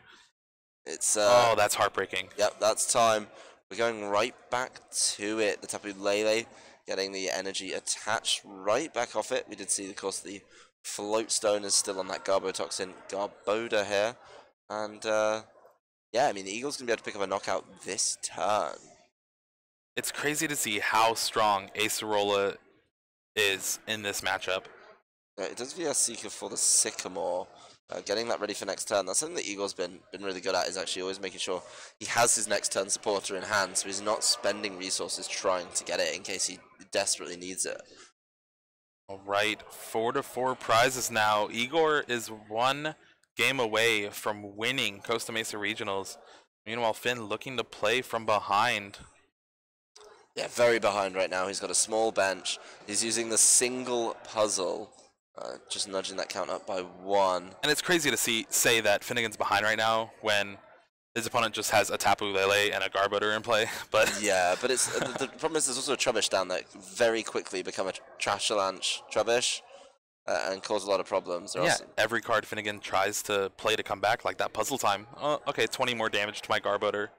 It's uh, oh, that's heartbreaking. Yep, that's time. We're going right back to it. The Tapu Lele getting the energy attached right back off it. We did see, of course, the float stone is still on that Garbotoxin Garbodor here. And uh, yeah, I mean, the Igor's going to be able to pick up a knockout this turn. It's crazy to see how strong Acerola is in this matchup. Uh, it does VS Seeker for the Sycamore. Uh, getting that ready for next turn. That's something that Igor's been been really good at. Is actually always making sure he has his next turn supporter in hand, so he's not spending resources trying to get it in case he desperately needs it. All right, four to four prizes now. Igor is one game away from winning Costa Mesa Regionals. Meanwhile, Finn looking to play from behind. Yeah, very behind right now. He's got a small bench. He's using the single puzzle, uh, just nudging that count up by one. And it's crazy to see say that Phinegan's behind right now when his opponent just has a Tapu Lele and a Garbodor in play. But Yeah, but it's the, the problem is there's also a Trubbish down there. Very quickly become a Trashalanche Trubbish uh, and cause a lot of problems. Yeah, every card Phinegan tries to play to come back, like that puzzle time. Oh, okay, 20 more damage to my Garbodor.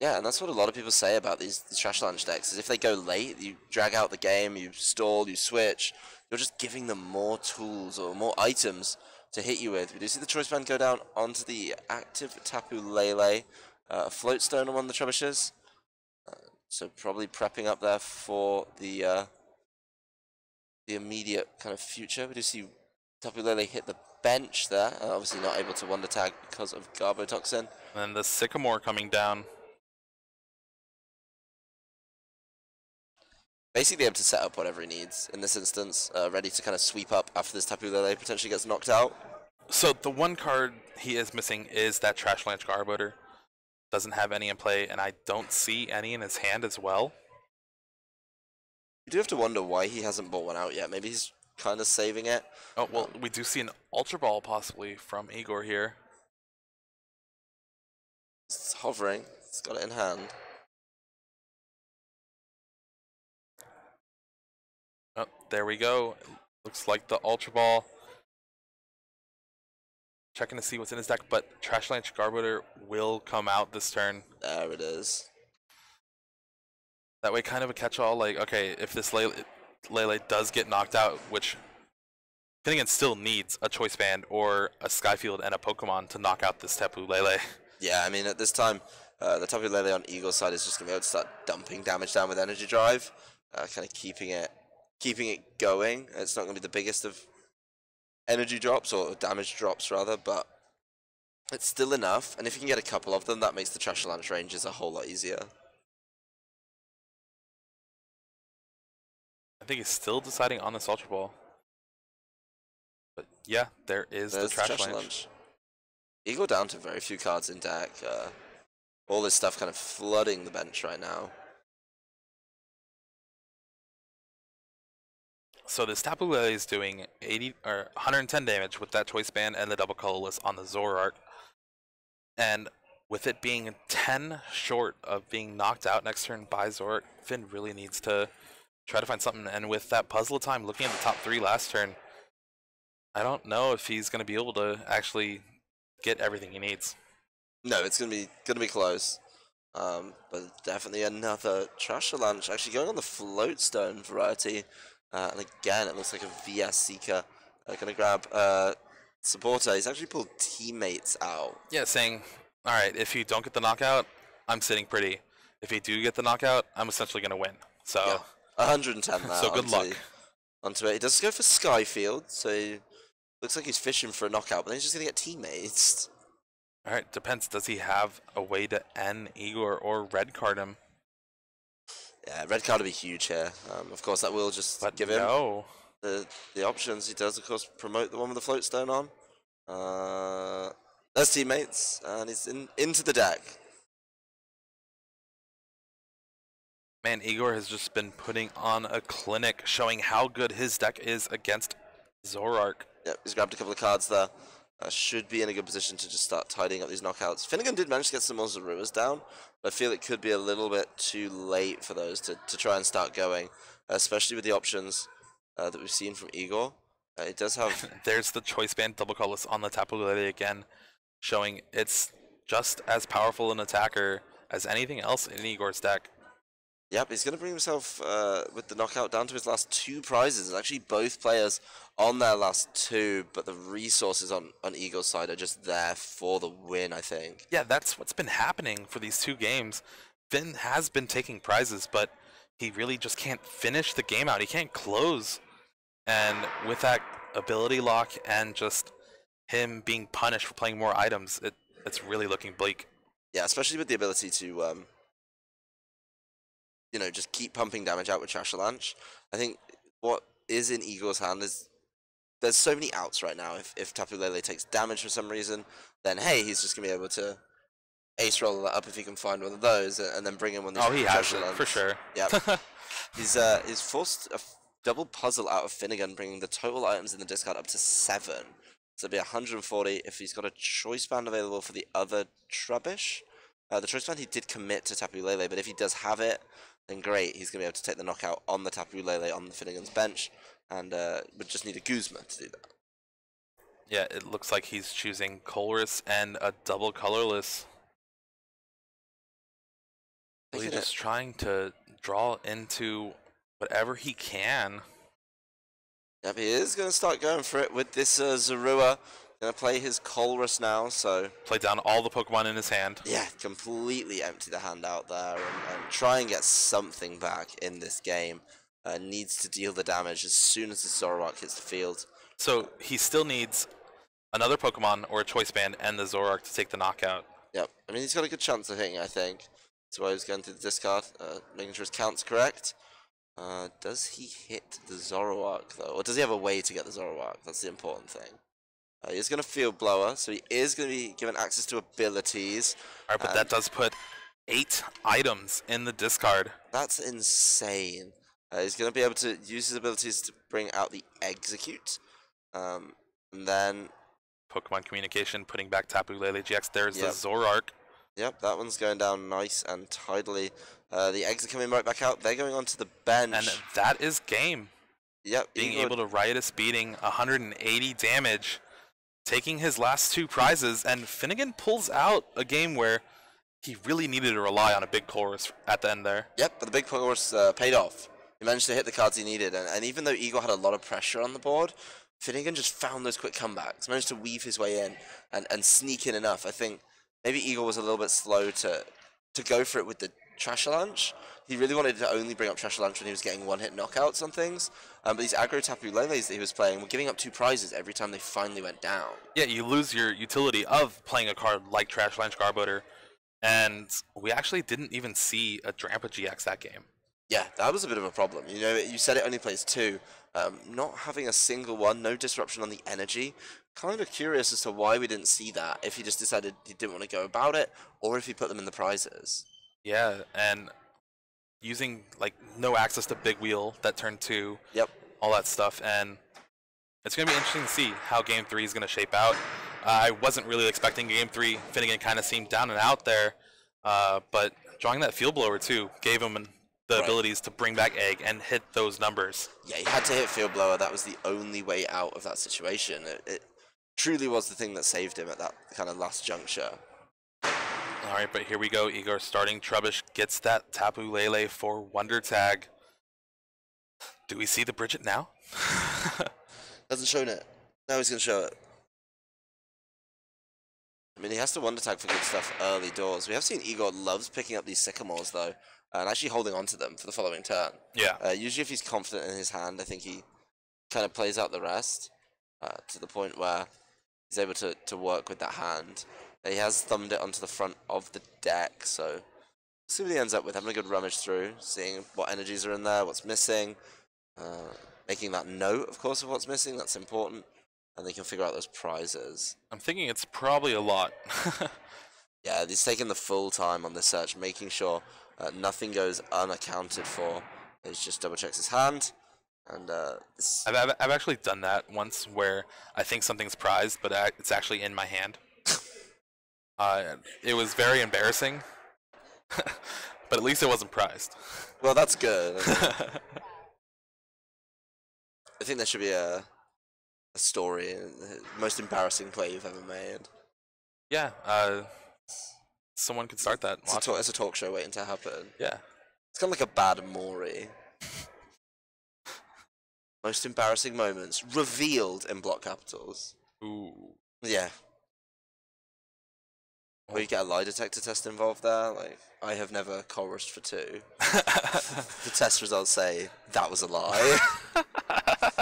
Yeah, and that's what a lot of people say about these, these Trashalanche decks is if they go late, you drag out the game, you stall, you switch, you're just giving them more tools or more items to hit you with. We do see the choice band go down onto the active Tapu Lele, uh, a float stone on the Trebuchets. Uh, so probably prepping up there for the uh, the immediate kind of future. We do see Tapu Lele hit the bench there, uh, obviously not able to wonder tag because of Garbotoxin. And the Sycamore coming down. Basically able to set up whatever he needs in this instance, uh, ready to kind of sweep up after this Tapu Lele potentially gets knocked out. So the one card he is missing is that Trash Lanch Garboder. Doesn't have any in play, and I don't see any in his hand as well. You do have to wonder why he hasn't bought one out yet. Maybe he's kind of saving it. Oh, well, we do see an Ultra Ball possibly from Igor here. It's hovering. It's got it in hand. Oh, there we go. Looks like the Ultra Ball. Checking to see what's in his deck, but Trashalanche Garbodor will come out this turn. There it is. That way, kind of a catch-all. Like, okay, if this Lele, Lele does get knocked out, which Phinegan still needs a Choice Band or a Skyfield and a Pokemon to knock out this Tapu Lele. Yeah, I mean, at this time, uh, the Tapu Lele on Igor's side is just going to be able to start dumping damage down with Energy Drive, uh, kind of keeping it keeping it going. It's not going to be the biggest of energy drops, or damage drops, rather, but it's still enough. And if you can get a couple of them, that makes the Trashalanche ranges a whole lot easier. I think he's still deciding on this Ultra Ball. But yeah, there is There's the Trash, Lunch. Igor down to very few cards in deck. Uh, all this stuff kind of flooding the bench right now. So this Tapu Lele is doing 80 or 110 damage with that choice band and the double colorless on the Zoroark. And with it being 10 short of being knocked out next turn by Zoroark, Finn really needs to try to find something. And with that puzzle of time looking at the top three last turn, I don't know if he's going to be able to actually get everything he needs. No, it's gonna be gonna be close. Um, but definitely another Trashalanche. Actually, going on the float stone variety. Uh, and again, it looks like a VS Seeker. Uh, gonna grab uh, supporter. He's actually pulled teammates out. Yeah, saying, all right, if you don't get the knockout, I'm sitting pretty. If you do get the knockout, I'm essentially going to win. So, Yeah. 110 now. so good onto luck. Onto it. He does go for Skyfield, so looks like he's fishing for a knockout, but then he's just gonna get teammates. All right, depends. Does he have a way to end Igor or red card him? Yeah, red card would be huge here. Um, of course, that will just But give him no. the the options. He does, of course, promote the one with the float stone on. Uh, there's teammates, and he's in into the deck. Man, Igor has just been putting on a clinic showing how good his deck is against Zoroark. Yep, he's grabbed a couple of cards there. Uh, should be in a good position to just start tidying up these knockouts. Phinegan did manage to get some more Zoruas down, but I feel it could be a little bit too late for those to, to try and start going, especially with the options uh, that we've seen from Igor. Uh, it does have There's the choice band double colorless on the Tapu Lele again, showing it's just as powerful an attacker as anything else in Igor's deck. Yep, he's going to bring himself uh, with the knockout down to his last two prizes. Actually, both players on their last two, but the resources on, on Igor's side are just there for the win, I think. Yeah, that's what's been happening for these two games. Finn has been taking prizes, but he really just can't finish the game out. He can't close. And with that ability lock and just him being punished for playing more items, it, it's really looking bleak. Yeah, especially with the ability to, um, you know, just keep pumping damage out with Trash Trashalanche. I think what is in Igor's hand is there's so many outs right now. If if Tapu Lele takes damage for some reason, then hey, he's just gonna be able to ace roll that up if he can find one of those, uh, and then bring in one of these. Oh, he has it, for sure. Yep. He's uh he's forced a f- double puzzle out of Phinegan, bringing the total items in the discard up to seven. So it'd be 140 if he's got a choice band available for the other Trubbish. Uh, the choice band he did commit to Tapu Lele, but if he does have it, then great. He's gonna be able to take the knockout on the Tapu Lele on the Phinegan's bench, and uh, would just need a Guzma to do that. yeah, it looks like he's choosing colorless and a double colorless. Really Taking it- just trying to draw into whatever he can. Yep, he is gonna start going for it with this uh, Zorua. Gonna play his Colress now, so Play down all the Pokemon in his hand. yeah, completely empty the hand out there and, and try and get something back in this game. Uh, needs to deal the damage as soon as the Zoroark hits the field. So he still needs another Pokemon or a Choice Band and the Zoroark to take the knockout. Yep, I mean he's got a good chance of hitting. I think that's why he's going through the discard, uh, making sure his count's correct. Uh, does he hit the Zoroark though, or does he have a way to get the Zoroark? That's the important thing. Uh, he's going to field blower, so he is going to be given access to abilities. All right, but that does put eight items in the discard. That's insane. Uh, he's going to be able to use his abilities to bring out the Exeggcute. Um, and then, Pokemon Communication, putting back Tapu Lele GX. There's Yep. the Zoroark. yep, that one's going down nice and tidily. Uh, the are coming right back out. They're going onto the bench. And that is game. yep, Being able to Riotous beating 180 damage, taking his last two prizes, and Phinegan pulls out a game where he really needed to rely on a big Colress at the end there. Yep, but the big Colress uh, paid off. He managed to hit the cards he needed, and, and even though Igor had a lot of pressure on the board, Phinegan just found those quick comebacks, managed to weave his way in and, and sneak in enough. I think maybe Igor was a little bit slow to to go for it with the Trashalanche. He really wanted to only bring up Trashalanche when he was getting one hit knockouts on things. Um, but these aggro Tapu Leles that he was playing were giving up two prizes every time they finally went down. Yeah, you lose your utility of playing a card like Trashalanche Garbodor, and we actually didn't even see a Drampa GX that game. Yeah, that was a bit of a problem. You know, you said it only plays two. Um, not having a single one, no disruption on the energy. Kind of curious as to why we didn't see that. If he just decided he didn't want to go about it, or if he put them in the prizes. Yeah, and using like no access to big wheel that turn two. Yep. All that stuff, and it's gonna be interesting to see how game three is gonna shape out. Uh, I wasn't really expecting game three. Phinegan kind of seemed down and out there, uh, but drawing that field blower too gave him the Right. abilities to bring back egg and hit those numbers. Yeah, he had to hit field blower. That was the only way out of that situation. It, it truly was the thing that saved him at that kind of last juncture. All right, but here we go. Igor starting. Trubbish gets that Tapu Lele for Wonder Tag. Do we see the Brigette now? Hasn't shown it. Now he's gonna show it. I mean, he has to wonder tag for good stuff early doors. We have seen Igor loves picking up these sycamores though, and actually holding on to them for the following turn. yeah. Uh, usually, if he's confident in his hand, I think he kind of plays out the rest uh, to the point where he's able to, to work with that hand. He has thumbed it onto the front of the deck, so see what he ends up with. Having a good rummage through, seeing what energies are in there, what's missing, uh, making that note, of course, of what's missing. That's important, and they can figure out those prizes. I'm thinking it's probably a lot. Yeah, he's taking the full time on this search, making sure uh, nothing goes unaccounted for. He just double checks his hand, and uh, I've, I've, I've actually done that once where I think something's prized, but I, it's actually in my hand. uh, it was very embarrassing, but at least it wasn't prized. well, that's good. I think there should be a a story, uh, the most embarrassing play you've ever made. yeah, uh, someone could start that. It's a, talk, it's a talk show waiting to happen. Yeah. It's kind of like a bad Maury. most embarrassing moments revealed in block capitals. Ooh. Yeah. Or you get a lie detector test involved there. Like, I have never chorused for two. The test results say that was a lie.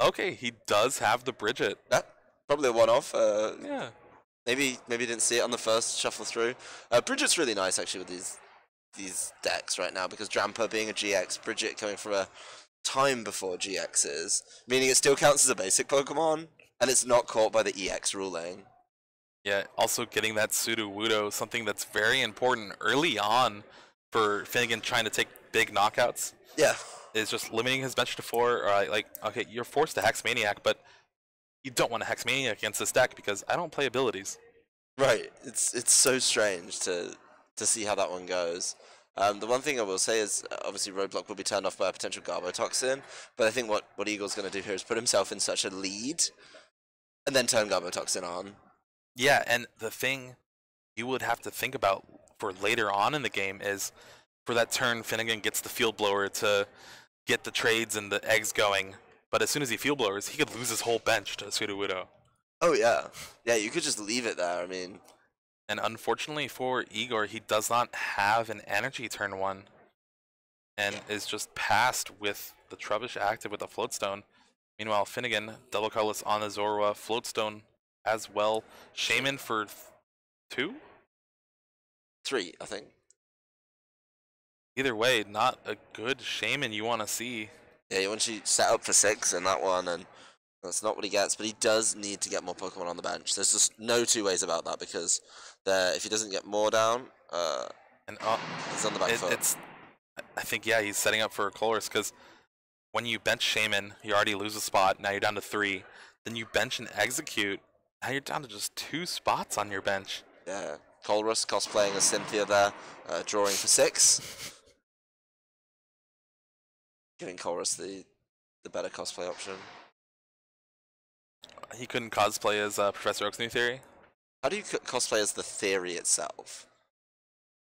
Okay, he does have the Brigette. that probably a one-off. Uh, Yeah. maybe maybe didn't see it on the first shuffle through. Uh, Brigette's really nice actually with these these decks right now because Drampa being a GX, Brigette coming from a time before GXs, meaning it still counts as a basic Pokemon and it's not caught by the EX ruling. Yeah, also getting that Sudowoodo, something that's very important early on for Phinegan trying to take big knockouts, Yeah, is just limiting his bench to four. Or like- like, okay, you're forced to Hex Maniac, but you don't want to Hex Maniac against this deck because I don't play abilities. right. It's it's so strange to to see how that one goes. Um, the one thing I will say is uh, obviously Roadblock will be turned off by a potential Garbotoxin, but I think what, what Igor's going to do here is put himself in such a lead and then turn Garbotoxin on. Yeah, and the thing you would have to think about for later on in the game is for that turn, Phinegan gets the field blower to get the trades and the eggs going. But as soon as he field blowers, he could lose his whole bench to Sudowoodo. Oh yeah, yeah. You could just leave it there. I mean, And unfortunately for Igor, he does not have an energy turn one, and is just passed with the Trubbish active with a Floatstone. Meanwhile, Phinegan double colorless on the Zorua, Floatstone as well. Shaymin for th- two. three, I think. Either way, not a good Shaymin you want to see. Yeah, you want you set up for six in that one, and that's not what he gets. But he does need to get more Pokemon on the bench. There's just no two ways about that because there, if he doesn't get more down, uh, And uh, he's on the back it, foot. it's, I think yeah, he's setting up for a Colress because when you bench Shaymin, you already lose a spot. Now you're down to three. Then you bench and Exeggcute. Now you're down to just two spots on your bench. Yeah, Colress cosplaying as Cynthia there, uh, drawing for six. Giving Colress the the better cosplay option. He couldn't cosplay as uh, Professor Oak's new theory. How do you co- cosplay as the theory itself?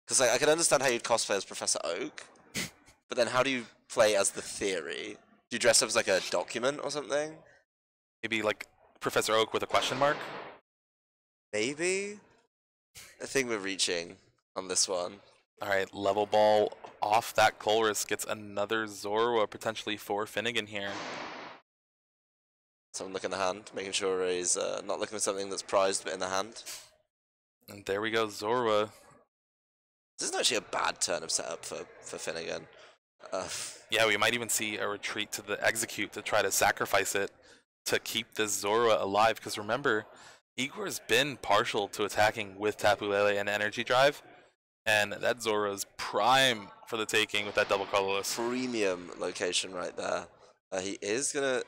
Because I, I can understand how you'd cosplay as Professor Oak, but then how do you play as the theory? Do you dress up as like a document or something? Maybe like Professor Oak with a question mark. Maybe. I think we're reaching on this one. All right, level ball off that Colress gets another Zorua potentially for Phinegan here. Someone looking the hand, making sure he's uh, not looking for something that's prized but in the hand. And there we go, Zorua. This isn't actually a bad turn of setup for, for Phinegan. Uh, Yeah, we might even see a retreat to the Exeggcute to try to sacrifice it to keep this Zorua alive. Because remember, Igor's been partial to attacking with Tapu Lele and Energy Drive, and that Zora's prime for the taking with that double colorless. premium location right there. Uh, he is gonna.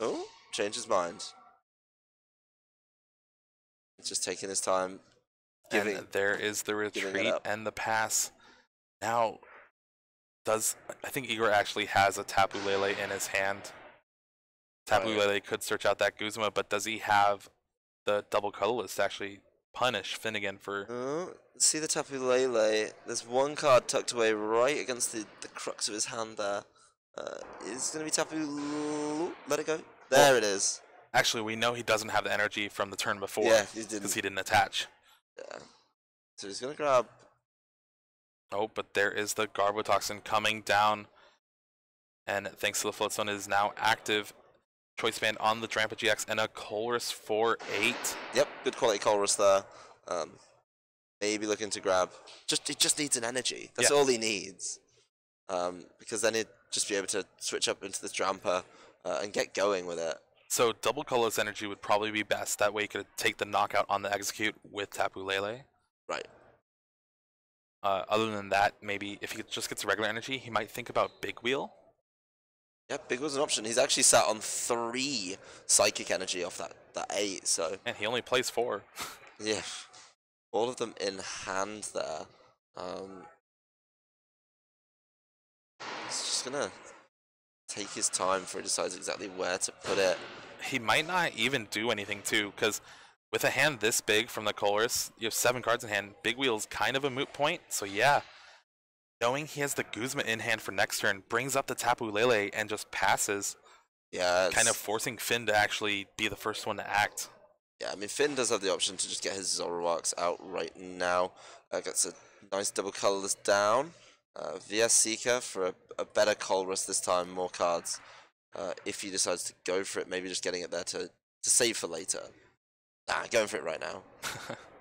Oh, change his mind. He's just taking his time. Giving. and there is the retreat and the pass. Now, does I think Igor actually has a Tapu Lele in his hand? Tapu Right. Lele could search out that Guzma, but does he have the double colorless to actually punish Phinegan for? Oh, see the Tapu Lele. There's one card tucked away right against the, the crux of his hand there. Uh, is gonna be Tapu. Let it go. There it is. Actually, we know he doesn't have the energy from the turn before Yeah, he didn't. Because he didn't attach. Yeah. So he's gonna grab. Oh, but there is the Garbotoxin coming down, and thanks to the Floatstone, it is now active. Choice band on the Drampa GX and a Colress 4-8. Yep, good quality Colress there. Um, maybe looking to grab. Just he just needs an energy. That's Yeah. all he needs. Um, because then he'd just be able to switch up into the Drampa uh, and get going with it. So double colorless energy would probably be best. That way you could take the knockout on the Exeggcute with Tapu Lele. Right. Uh, other than that, maybe if he just gets regular energy, he might think about Big Wheel. Yep, big was an option. He's actually sat on three psychic energy off that, that eight, so And he only plays four. yeah. All of them in hand there. Um, he's just gonna take his time before he decides exactly where to put it. he might not even do anything too, because with a hand this big from the Colress, you have seven cards in hand. Big Wheel's kind of a moot point. So yeah, knowing he has the Guzma in hand for next turn brings up the Tapu Lele and just passes, Yeah, kind of forcing Finn to actually be the first one to act. Yeah, I mean Finn does have the option to just get his Zoroarks out right now. Uh, gets a nice double colorless down. Uh, VS Seeker for a, a better Colress this time, more cards. Uh, if he decides to go for it, maybe just getting it there to, to save for later. Nah, going for it right now.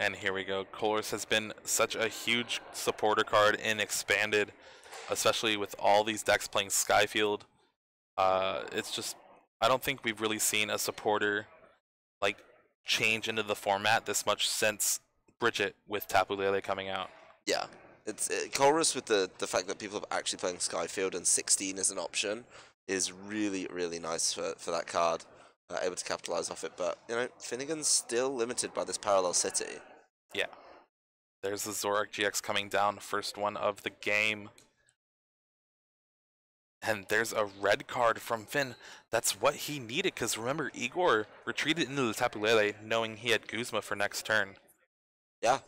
And here we go. Colress has been such a huge supporter card in expanded, especially with all these decks playing Skyfield. Uh, it's just I don't think we've really seen a supporter like change into the format this much since Bridget with Tapu Lele coming out. Yeah, it's it, Colress with the the fact that people are actually playing Skyfield and 16 is an option is really really nice for for that card. Uh, able to capitalize off it, but you know Finnegan's still limited by this parallel city. Yeah. There's the Zoroark GX coming down, first one of the game. And there's a red card from Finn. That's what he needed, because remember, Igor retreated into the Tapu Lele knowing he had Guzma for next turn. Yeah.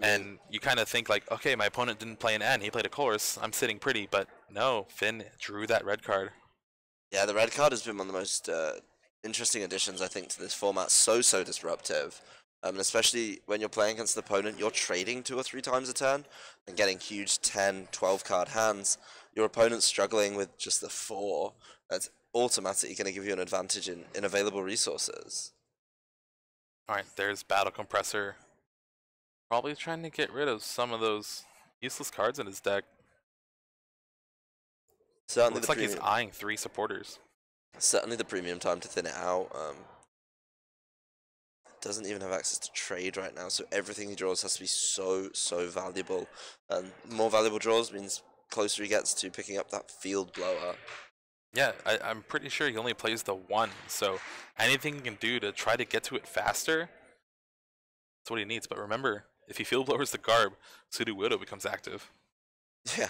I mean, And you kind of think, like, okay, my opponent didn't play an N, he played a Colress, I'm sitting pretty, but no, Finn drew that red card. Yeah, the red card has been one of the most uh, interesting additions, I think, to this format. So, so disruptive. Um, and especially when you're playing against an opponent, you're trading two or three times a turn and getting huge 10, 12 card hands. Your opponent's struggling with just the four. That's automatically going to give you an advantage in, in available resources. Alright, there's Battle Compressor. Probably trying to get rid of some of those useless cards in his deck. Certainly Looks like premium, he's eyeing three supporters. Certainly the premium time to thin it out. Um, doesn't even have access to trade right now, so everything he draws has to be so, so valuable. And more valuable draws means closer he gets to picking up that field blower. Yeah, I, I'm pretty sure he only plays the one, so anything he can do to try to get to it faster, that's what he needs. But remember, if he field blowers the Garb, Sudowoodo becomes active. Yeah.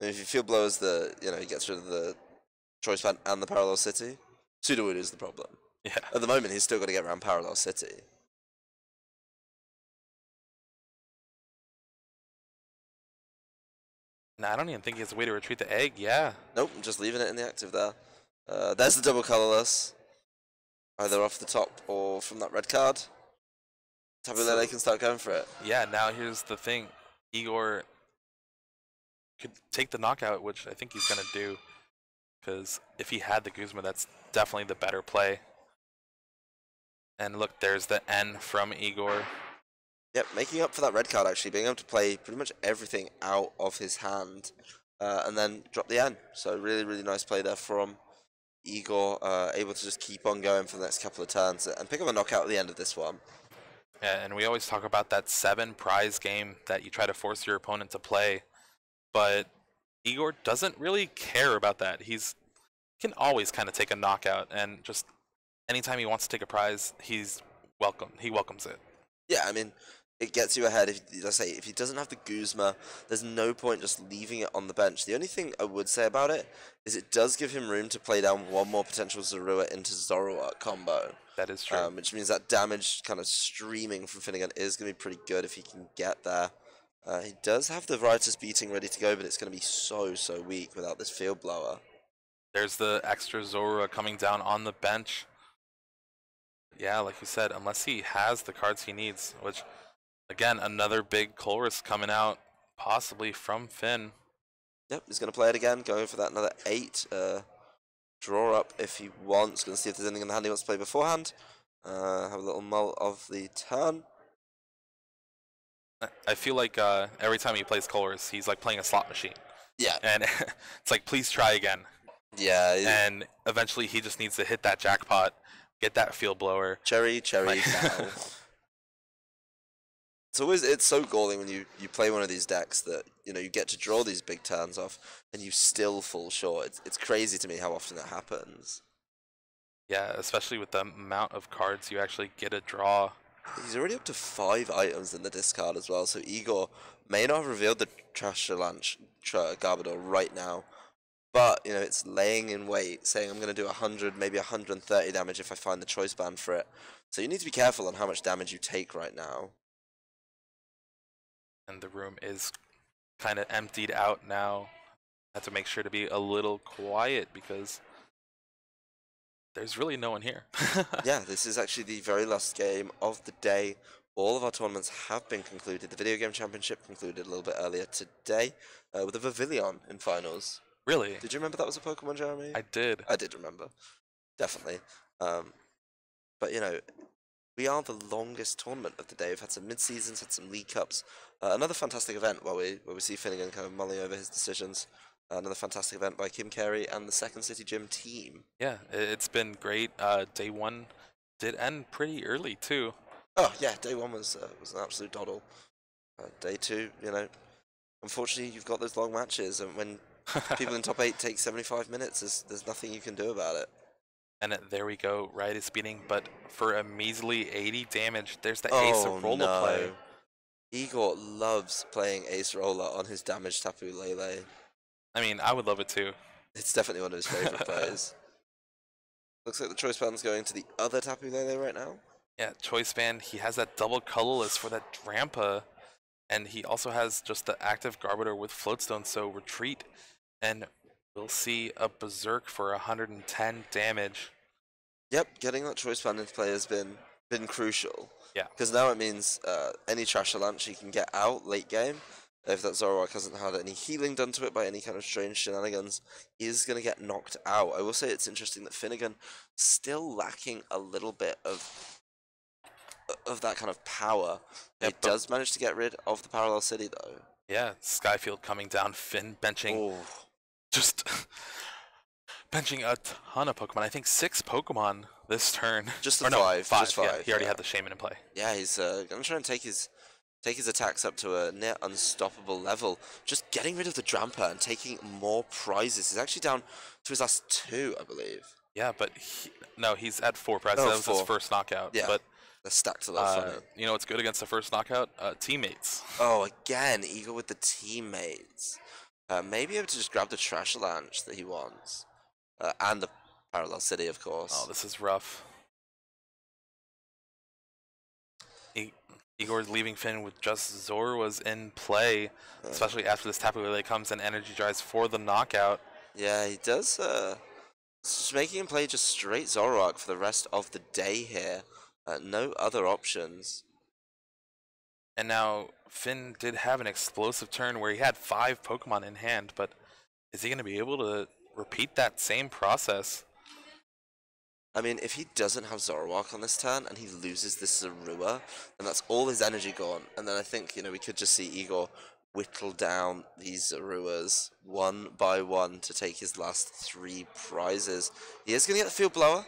And if you field blowers the, you know, he gets rid of the choice band and the parallel city, Sudowoodo is the problem. Yeah. At the moment, he's still got to get around parallel city. Nah, I don't even think he has a way to retreat the egg. Yeah. Nope, I'm just leaving it in the active there. Uh, there's the double colorless. Either off the top or from that red card. Tabu So- can start going for it. Yeah, now here's the thing. Igor could take the knockout, which I think he's going to do. Because if he had the Guzma, that's definitely the better play. And look, there's the N from Igor. Yep, making up for that red card actually, being able to play pretty much everything out of his hand, uh, and then drop the N. So really, really nice play there from Igor, uh, able to just keep on going for the next couple of turns and pick up a knockout at the end of this one. Yeah, and we always talk about that seven prize game that you try to force your opponent to play, but Igor doesn't really care about that. He's can always kind of take a knockout, and just anytime he wants to take a prize, he's welcome. He welcomes it. Yeah, I mean, it gets you ahead. If let's say if he doesn't have the Guzma, there's no point just leaving it on the bench. The only thing I would say about it is it does give him room to play down one more potential Zorua into Zoroark combo, That is true. um, which means that damage kind of streaming from Phinegan is going to be pretty good if he can get there. Uh, he does have the Riotous Beating ready to go, but it's going to be so so weak without this Field Blower. There's the extra Zora coming down on the bench. Yeah, like you said, unless he has the cards he needs, which, again, another big Colress coming out, possibly from Finn. Yep, he's going to play it again, going for that another eight. Uh, draw up if he wants. Going to see if there's anything in the hand he wants to play beforehand. Uh, have a little mull of the turn. I- feel like uh, every time he plays Colress, he's like playing a slot machine. Yeah, And it's like, please try again. yeah. And eventually he just needs to hit that jackpot, get that field blower. cherry, cherry, Like- It's always it's so galling when you, you play one of these decks that you know you get to draw these big turns off and you still fall short. It's it's crazy to me how often that happens. Yeah, especially with the amount of cards you actually get a draw. He's already up to five items in the discard as well, so Igor may not have revealed the Trashalanche tra- Garbodor right now, but you know it's laying in wait, saying I'm going to do 100, maybe 130 damage if I find the choice band for it. So you need to be careful on how much damage you take right now. and the room is kind of emptied out now. I Have to make sure to be a little quiet because there's really no one here. yeah, this is actually the very last game of the day. All of our tournaments have been concluded. The Video Game Championship concluded a little bit earlier today uh, with a Pavilion in finals. really, Did you remember that was a Pokemon, Jeremy? I did. I did remember, definitely. Um, but you know, we are the longest tournament of the day. We've had some mid seasons, had some League Cups. Uh, another fantastic event where we where we see Phinegan kind of mulling over his decisions. Another fantastic event by Kim Carey and the Second City Gym team. Yeah, it's been great. Uh, day one did end pretty early too. Oh yeah, day one was uh, was an absolute doddle. Uh, day two, you know, unfortunately you've got those long matches, and when people in top eight take seventy five minutes, there's there's nothing you can do about it. and there we go. Right is speeding, but for a measly 80 damage, there's the ace oh of roller no. play. Igor loves playing Acerola on his damage Tapu Lele. I mean, I would love it too. It's definitely one of his favorite plays. Looks like the choice band's going to the other Tapu Lele right now. Yeah, choice band. He has that double colorless for that Drampa, and he also has just the active Garbodor with Floatstone. So retreat, and we'll see a Berserk for 110 damage. Yep, getting that choice band into play has been been crucial. Yeah. Because now it means uh, any Trashalanche he can get out late game. If that Zoroark hasn't had any healing done to it by any kind of strange shenanigans, is going to get knocked out. I will say it's interesting that Phinegan still lacking a little bit of of that kind of power. Yeah, he does manage to get rid of the Parallel City though. Yeah, Skyfield coming down, Finn benching Oh, just benching a ton of Pokemon. I think six Pokemon this turn. Just the or no, five, Five. yeah, five, he already yeah. had the Shaymin in play. Yeah, he's uh, gonna try and take his take his attacks up to a near unstoppable level. Just getting rid of the Drampa and taking more prizes. He's actually down to his last two, I believe. Yeah, but he, no, he's at four prizes. Oh, that was four. his first knockout. Yeah, but They're stacked a lot uh, funny. you know what's good against the first knockout? Uh, teammates. Oh, again, Igor with the teammates. Uh, maybe able to just grab the Trashalanche that he wants, uh, and the parallel city, of course. Oh, this is rough. Igor's leaving Finn with just Zor was in play, especially after this Tapu Lele comes and energy drives for the knockout. Yeah, he does. Uh, making him play just straight Zoroark for the rest of the day here. Uh, no other options. And now Finn did have an explosive turn where he had five Pokemon in hand, but is he going to be able to repeat that same process? I mean, if he doesn't have Zoroark on this turn and he loses this Zorua, then that's all his energy gone. And then I think, you know, we could just see Igor whittle down these Zoruas one by one to take his last three prizes. He is going to get the field blower,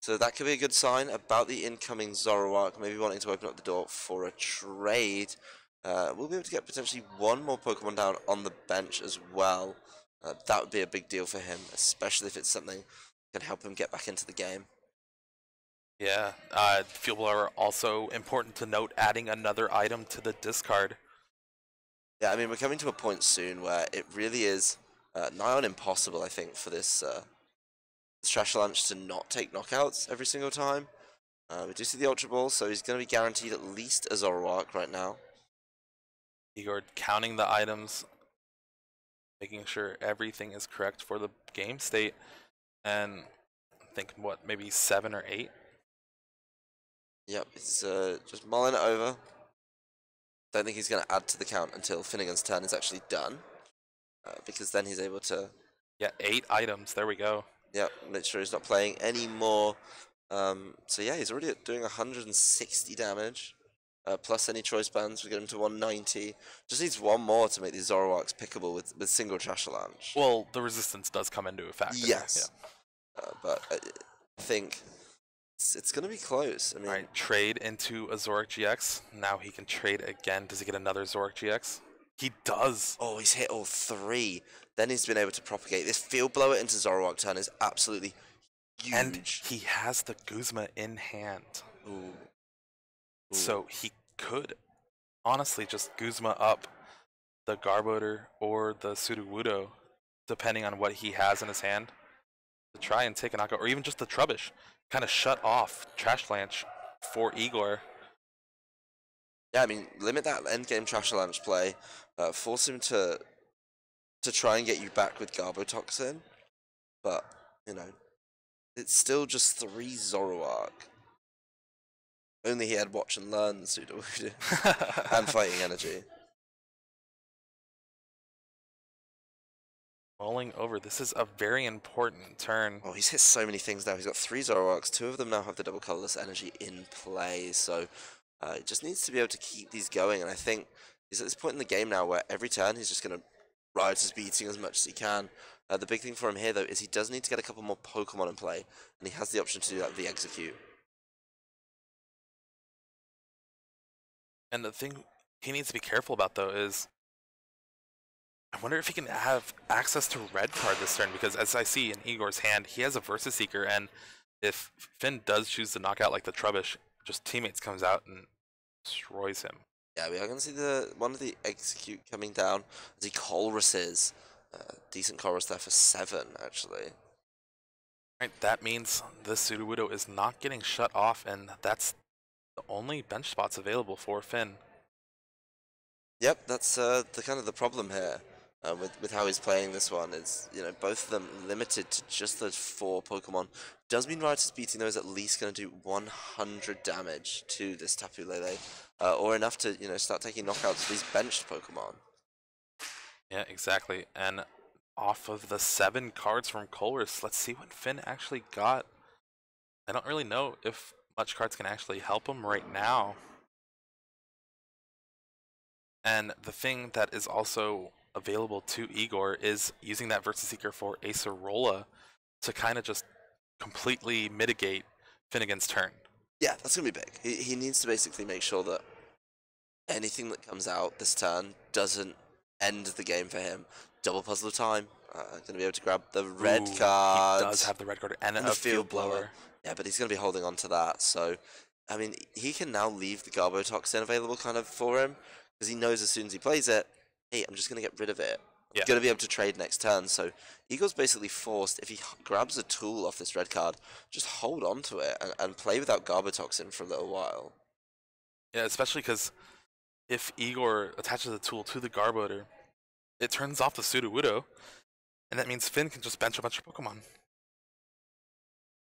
so that could be a good sign about the incoming Zoroark, maybe wanting to open up the door for a trade. Uh, we'll be able to get potentially one more Pokemon down on the bench as well. Uh, that would be a big deal for him, especially if it's something can help him get back into the game. Yeah, uh, Field Blower also important to note adding another item to the discard. Yeah, I mean, we're coming to a point soon where it really is uh, nigh on impossible, I think, for this, uh, Trashalanche to not take knockouts every single time. Uh, we do see the Ultra Ball, so he's going to be guaranteed at least a Zoroark right now. Igor counting the items, making sure everything is correct for the game state, and I think what maybe seven or eight. Yep, it's uh, just mulling it over. Don't think he's going to add to the count until Phinegan's turn is actually done, uh, because then he's able to Yeah, eight items. There we go. Yep, make sure he's not playing any more. Um, so yeah, he's already doing 160 damage. Uh, plus any choice bands, we get him to 190. Just needs one more to make these Zoroarks pickable with, with single Trashalanche. Well, the resistance does come into effect. yes. Uh, but I think it's, it's going to be close. I mean. All right, trade into a Zoroark GX. Now he can trade again. Does he get another Zoroark GX? He does. oh, he's hit all three. Then he's been able to propagate. This field blower into Zoroark turn is absolutely huge. And he has the Guzma in hand. Ooh. Ooh. So he could honestly just Guzma up the Garbodor or the Sudowoodo, depending on what he has in his hand, to try and take a knockout, or even just the Trubbish. Kind of shut off Trashalanche for Igor. Yeah, I mean, limit that end game Trashalanche play. Uh, force him to to try and get you back with Garbotoxin, but you know, it's still just three Zoroark. Only he had watch and learn Sudowoodo and fighting energy. Rolling over. This is a very important turn. Oh, he's hit so many things now. He's got three Zoroarks. Two of them now have the double colorless energy in play, so uh, he just needs to be able to keep these going. And I think he's at this point in the game now where every turn he's just going to Riotous Beating as much as he can. Uh, the big thing for him here, though, is he does need to get a couple more Pokemon in play, and he has the option to do that with the Exeggcute. And the thing he needs to be careful about though is I wonder if he can have access to red card this turn because as I see in Igor's hand, he has a Versus Seeker and if Finn does choose to knock out like the Trubbish, just teammates comes out and destroys him. Yeah, we are going to see the one of the Exeggcute coming down as he Colresses. Uh, decent Colress there for seven, actually. Right, that means the Sudowoodo is not getting shut off and that's the only bench spots available for Finn. Yep, that's uh, the kind of the problem here uh, with with how he's playing this one. Is you know both of them limited to just those four Pokemon. Does mean Riotous beating those at least going to do 100 damage to this Tapu Lele, uh, or enough to you know start taking knockouts of these benched Pokemon. Yeah, exactly. And off of the seven cards from Colress, let's see what Finn actually got. I don't really know if much cards can actually help him right now. And the thing that is also available to Igor is using that Versus Seeker for Acerola to kind of just completely mitigate Phinegan's turn. Yeah, that's gonna be big. He he needs to basically make sure that anything that comes out this turn doesn't end the game for him. Double puzzle of time. Uh, gonna be able to grab the red Ooh, card. He does have the red card and, and a field blower. blower. Yeah, but he's going to be holding on to that. So, I mean, he can now leave the Garbotoxin available kind of for him because he knows as soon as he plays it, hey, I'm just going to get rid of it. Yeah. Going to be able to trade next turn. So, Igor's basically forced, if he grabs a tool off this red card, just hold on to it and, and play without Garbotoxin for a little while. Yeah, especially because if Igor attaches the tool to the Garbodor, it turns off the Sudowoodo, and that means Finn can just bench a bunch of Pokemon.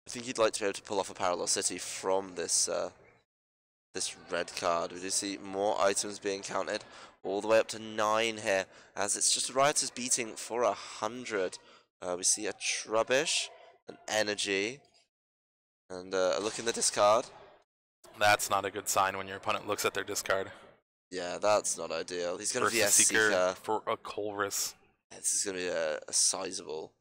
I think you'd like to be able to pull off a Parallel City from this uh, this red card. We do see more items being counted, all the way up to nine here, as it's just Riotous Beating for a hundred. Uh, we see a Trubbish, an Energy, and uh, a look in the discard. That's not a good sign when your opponent looks at their discard. Yeah, that's not ideal. He's going to be a Seeker. Seeker for a Colress. This is going to be a, a sizable,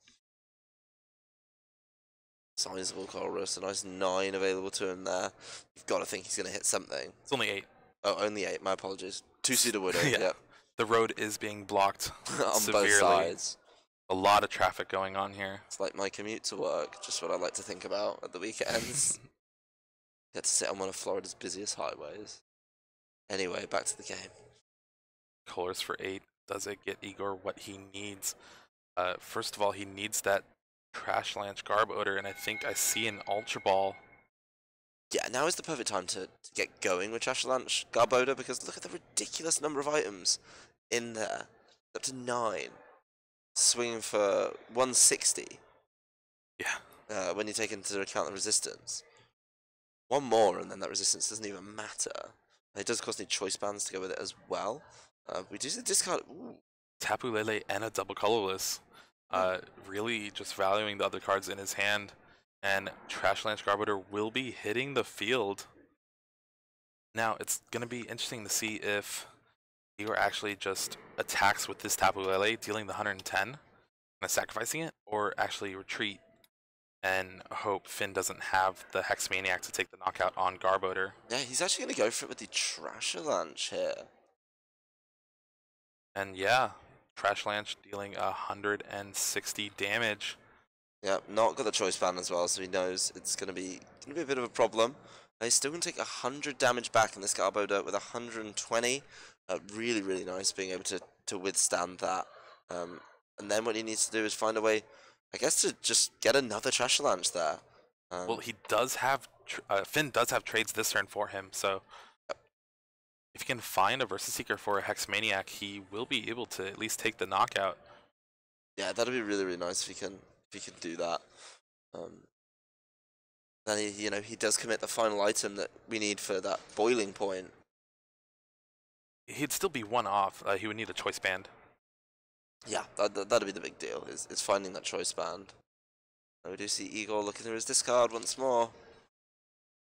sizable Colress. A nice nine available to him there. You've got to think he's going to hit something. It's only eight. Oh, only eight. My apologies. Two Sudowoodo. Yeah. yep. The road is being blocked. On Severely. both sides. A lot of traffic going on here. It's like my commute to work. Just what I like to think about at the weekends. Get to sit on one of Florida's busiest highways. Anyway, back to the game. Colress for eight. Does it get Igor what he needs? Uh, first of all, he needs that Trashalanche Garbodor, and I think I see an Ultra Ball. Yeah, now is the perfect time to, to get going with Trashalanche Garbodor because look at the ridiculous number of items in there. Up to nine. Swinging for 160 Yeah. uh, when you take into account the resistance. One more and then that resistance doesn't even matter. It does cost me choice bands to go with it as well. Uh, we do see the discard. Ooh, Tapu Lele and a double colorless. Uh, really just valuing the other cards in his hand. And Trashalanche Garbodor will be hitting the field. Now, it's going to be interesting to see if Igor actually just attacks with this Tapu Lele, dealing the 110, and sacrificing it, or actually retreat and hope Finn doesn't have the Hex Maniac to take the knockout on Garbodor. yeah, he's actually going to go for it with the Trashalanche here. And yeah, Trashalanche dealing 160 damage. Yeah, not got the choice band as well, so he knows it's going to be going to be a bit of a problem. Uh, he's still going to take 100 damage back in this Garbodor with 120. Uh, really, really nice being able to, to withstand that. Um, and then what he needs to do is find a way, I guess, to just get another Trashalanche there. Um, Well, he does have tr- uh, Finn does have trades this turn for him, so if he can find a Versus Seeker for a Hex Maniac, he will be able to at least take the knockout. yeah, that'd be really, really nice if he can he can do that. Um, then he, you know, he does commit the final item that we need for that boiling point. He'd still be one off. Uh, he would need a choice band. Yeah, that, that, that'd be the big deal, is, is finding that choice band. And we do see Igor looking through his discard once more.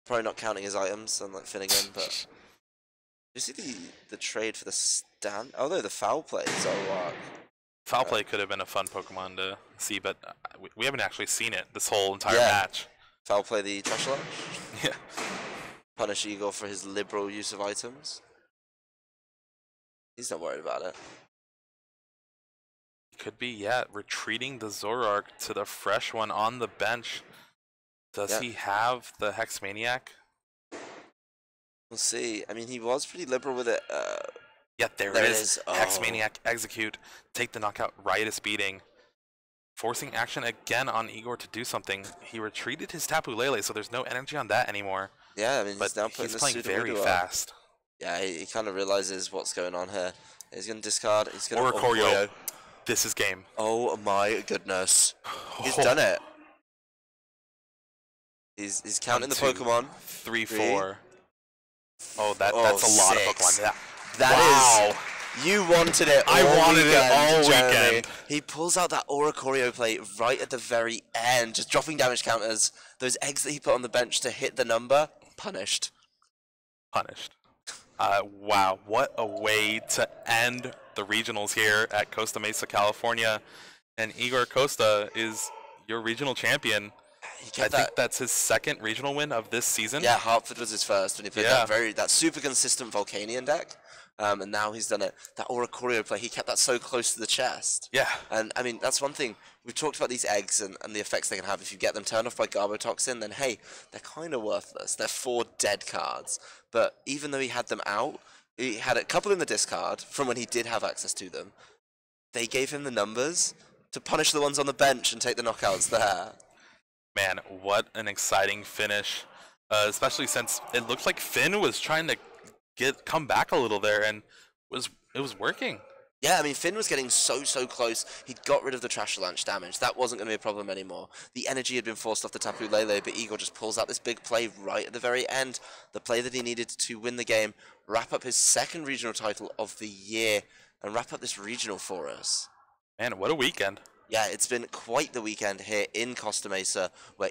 Probably not counting his items, unlike Phinegan, but... Do you see the, the trade for the stand? Oh no, the foul play is Zoroark. Foul play could have been a fun Pokemon to see, but uh, we, we haven't actually seen it this whole entire Yeah. match. Foul play the trash. Yeah. Punish Igor for his liberal use of items. He's not worried about it. Could be, yeah, retreating the Zoroark to the fresh one on the bench. Does Yeah. he have the Hex Maniac? We'll see. I mean, he was pretty liberal with it. Uh, Yeah, there, There it is. is. Hex Oh. Maniac, Exeggcute, take the knockout, riotous beating. Forcing action again on Igor to do something. He retreated his Tapu Lele, so there's no energy on that anymore. yeah, I mean, But he's now putting he's playing very fast. Yeah, he, he kind of realizes what's going on here. He's going to discard. He's going to Oricorio. Oh, this is game. Oh my goodness. He's Oh, done it. He's he's counting the two, Pokemon. Three, Three. four. Oh, that Oh, that's a lot six. of Pokemon. Yeah. That is. wow. You wanted it. I wanted it all Jeremy. weekend. He pulls out that Oricorio plate right at the very end, just dropping damage counters. Those eggs that he put on the bench to hit the number, punished. punished. Uh, wow, what a way to end the regionals here at Costa Mesa, California. And Igor Costa is your regional champion. I kept think that's his second regional win of this season. Yeah, Hartford was his first when he played Yeah. that very that super consistent Volcanion deck. Um, and now he's done it. That Oricorio play, he kept that so close to the chest. Yeah. And I mean, that's one thing. We've talked about these eggs and, and the effects they can have. If you get them turned off by Garbotoxin, then hey, they're kind of worthless. They're four dead cards. But even though he had them out, he had a couple in the discard from when he did have access to them. They gave him the numbers to punish the ones on the bench and take the knockouts there. Man, what an exciting finish. Uh, especially since it looked like Finn was trying to get come back a little there, and was it was working. Yeah, I mean, Finn was getting so, so close. He'd got rid of the Trashalanche damage. That wasn't going to be a problem anymore. The energy had been forced off the Tapu Lele, but Igor just pulls out this big play right at the very end. The play that he needed to win the game, wrap up his second regional title of the year, and wrap up this regional for us. Man, what a weekend! Yeah, it's been quite the weekend here in Costa Mesa, where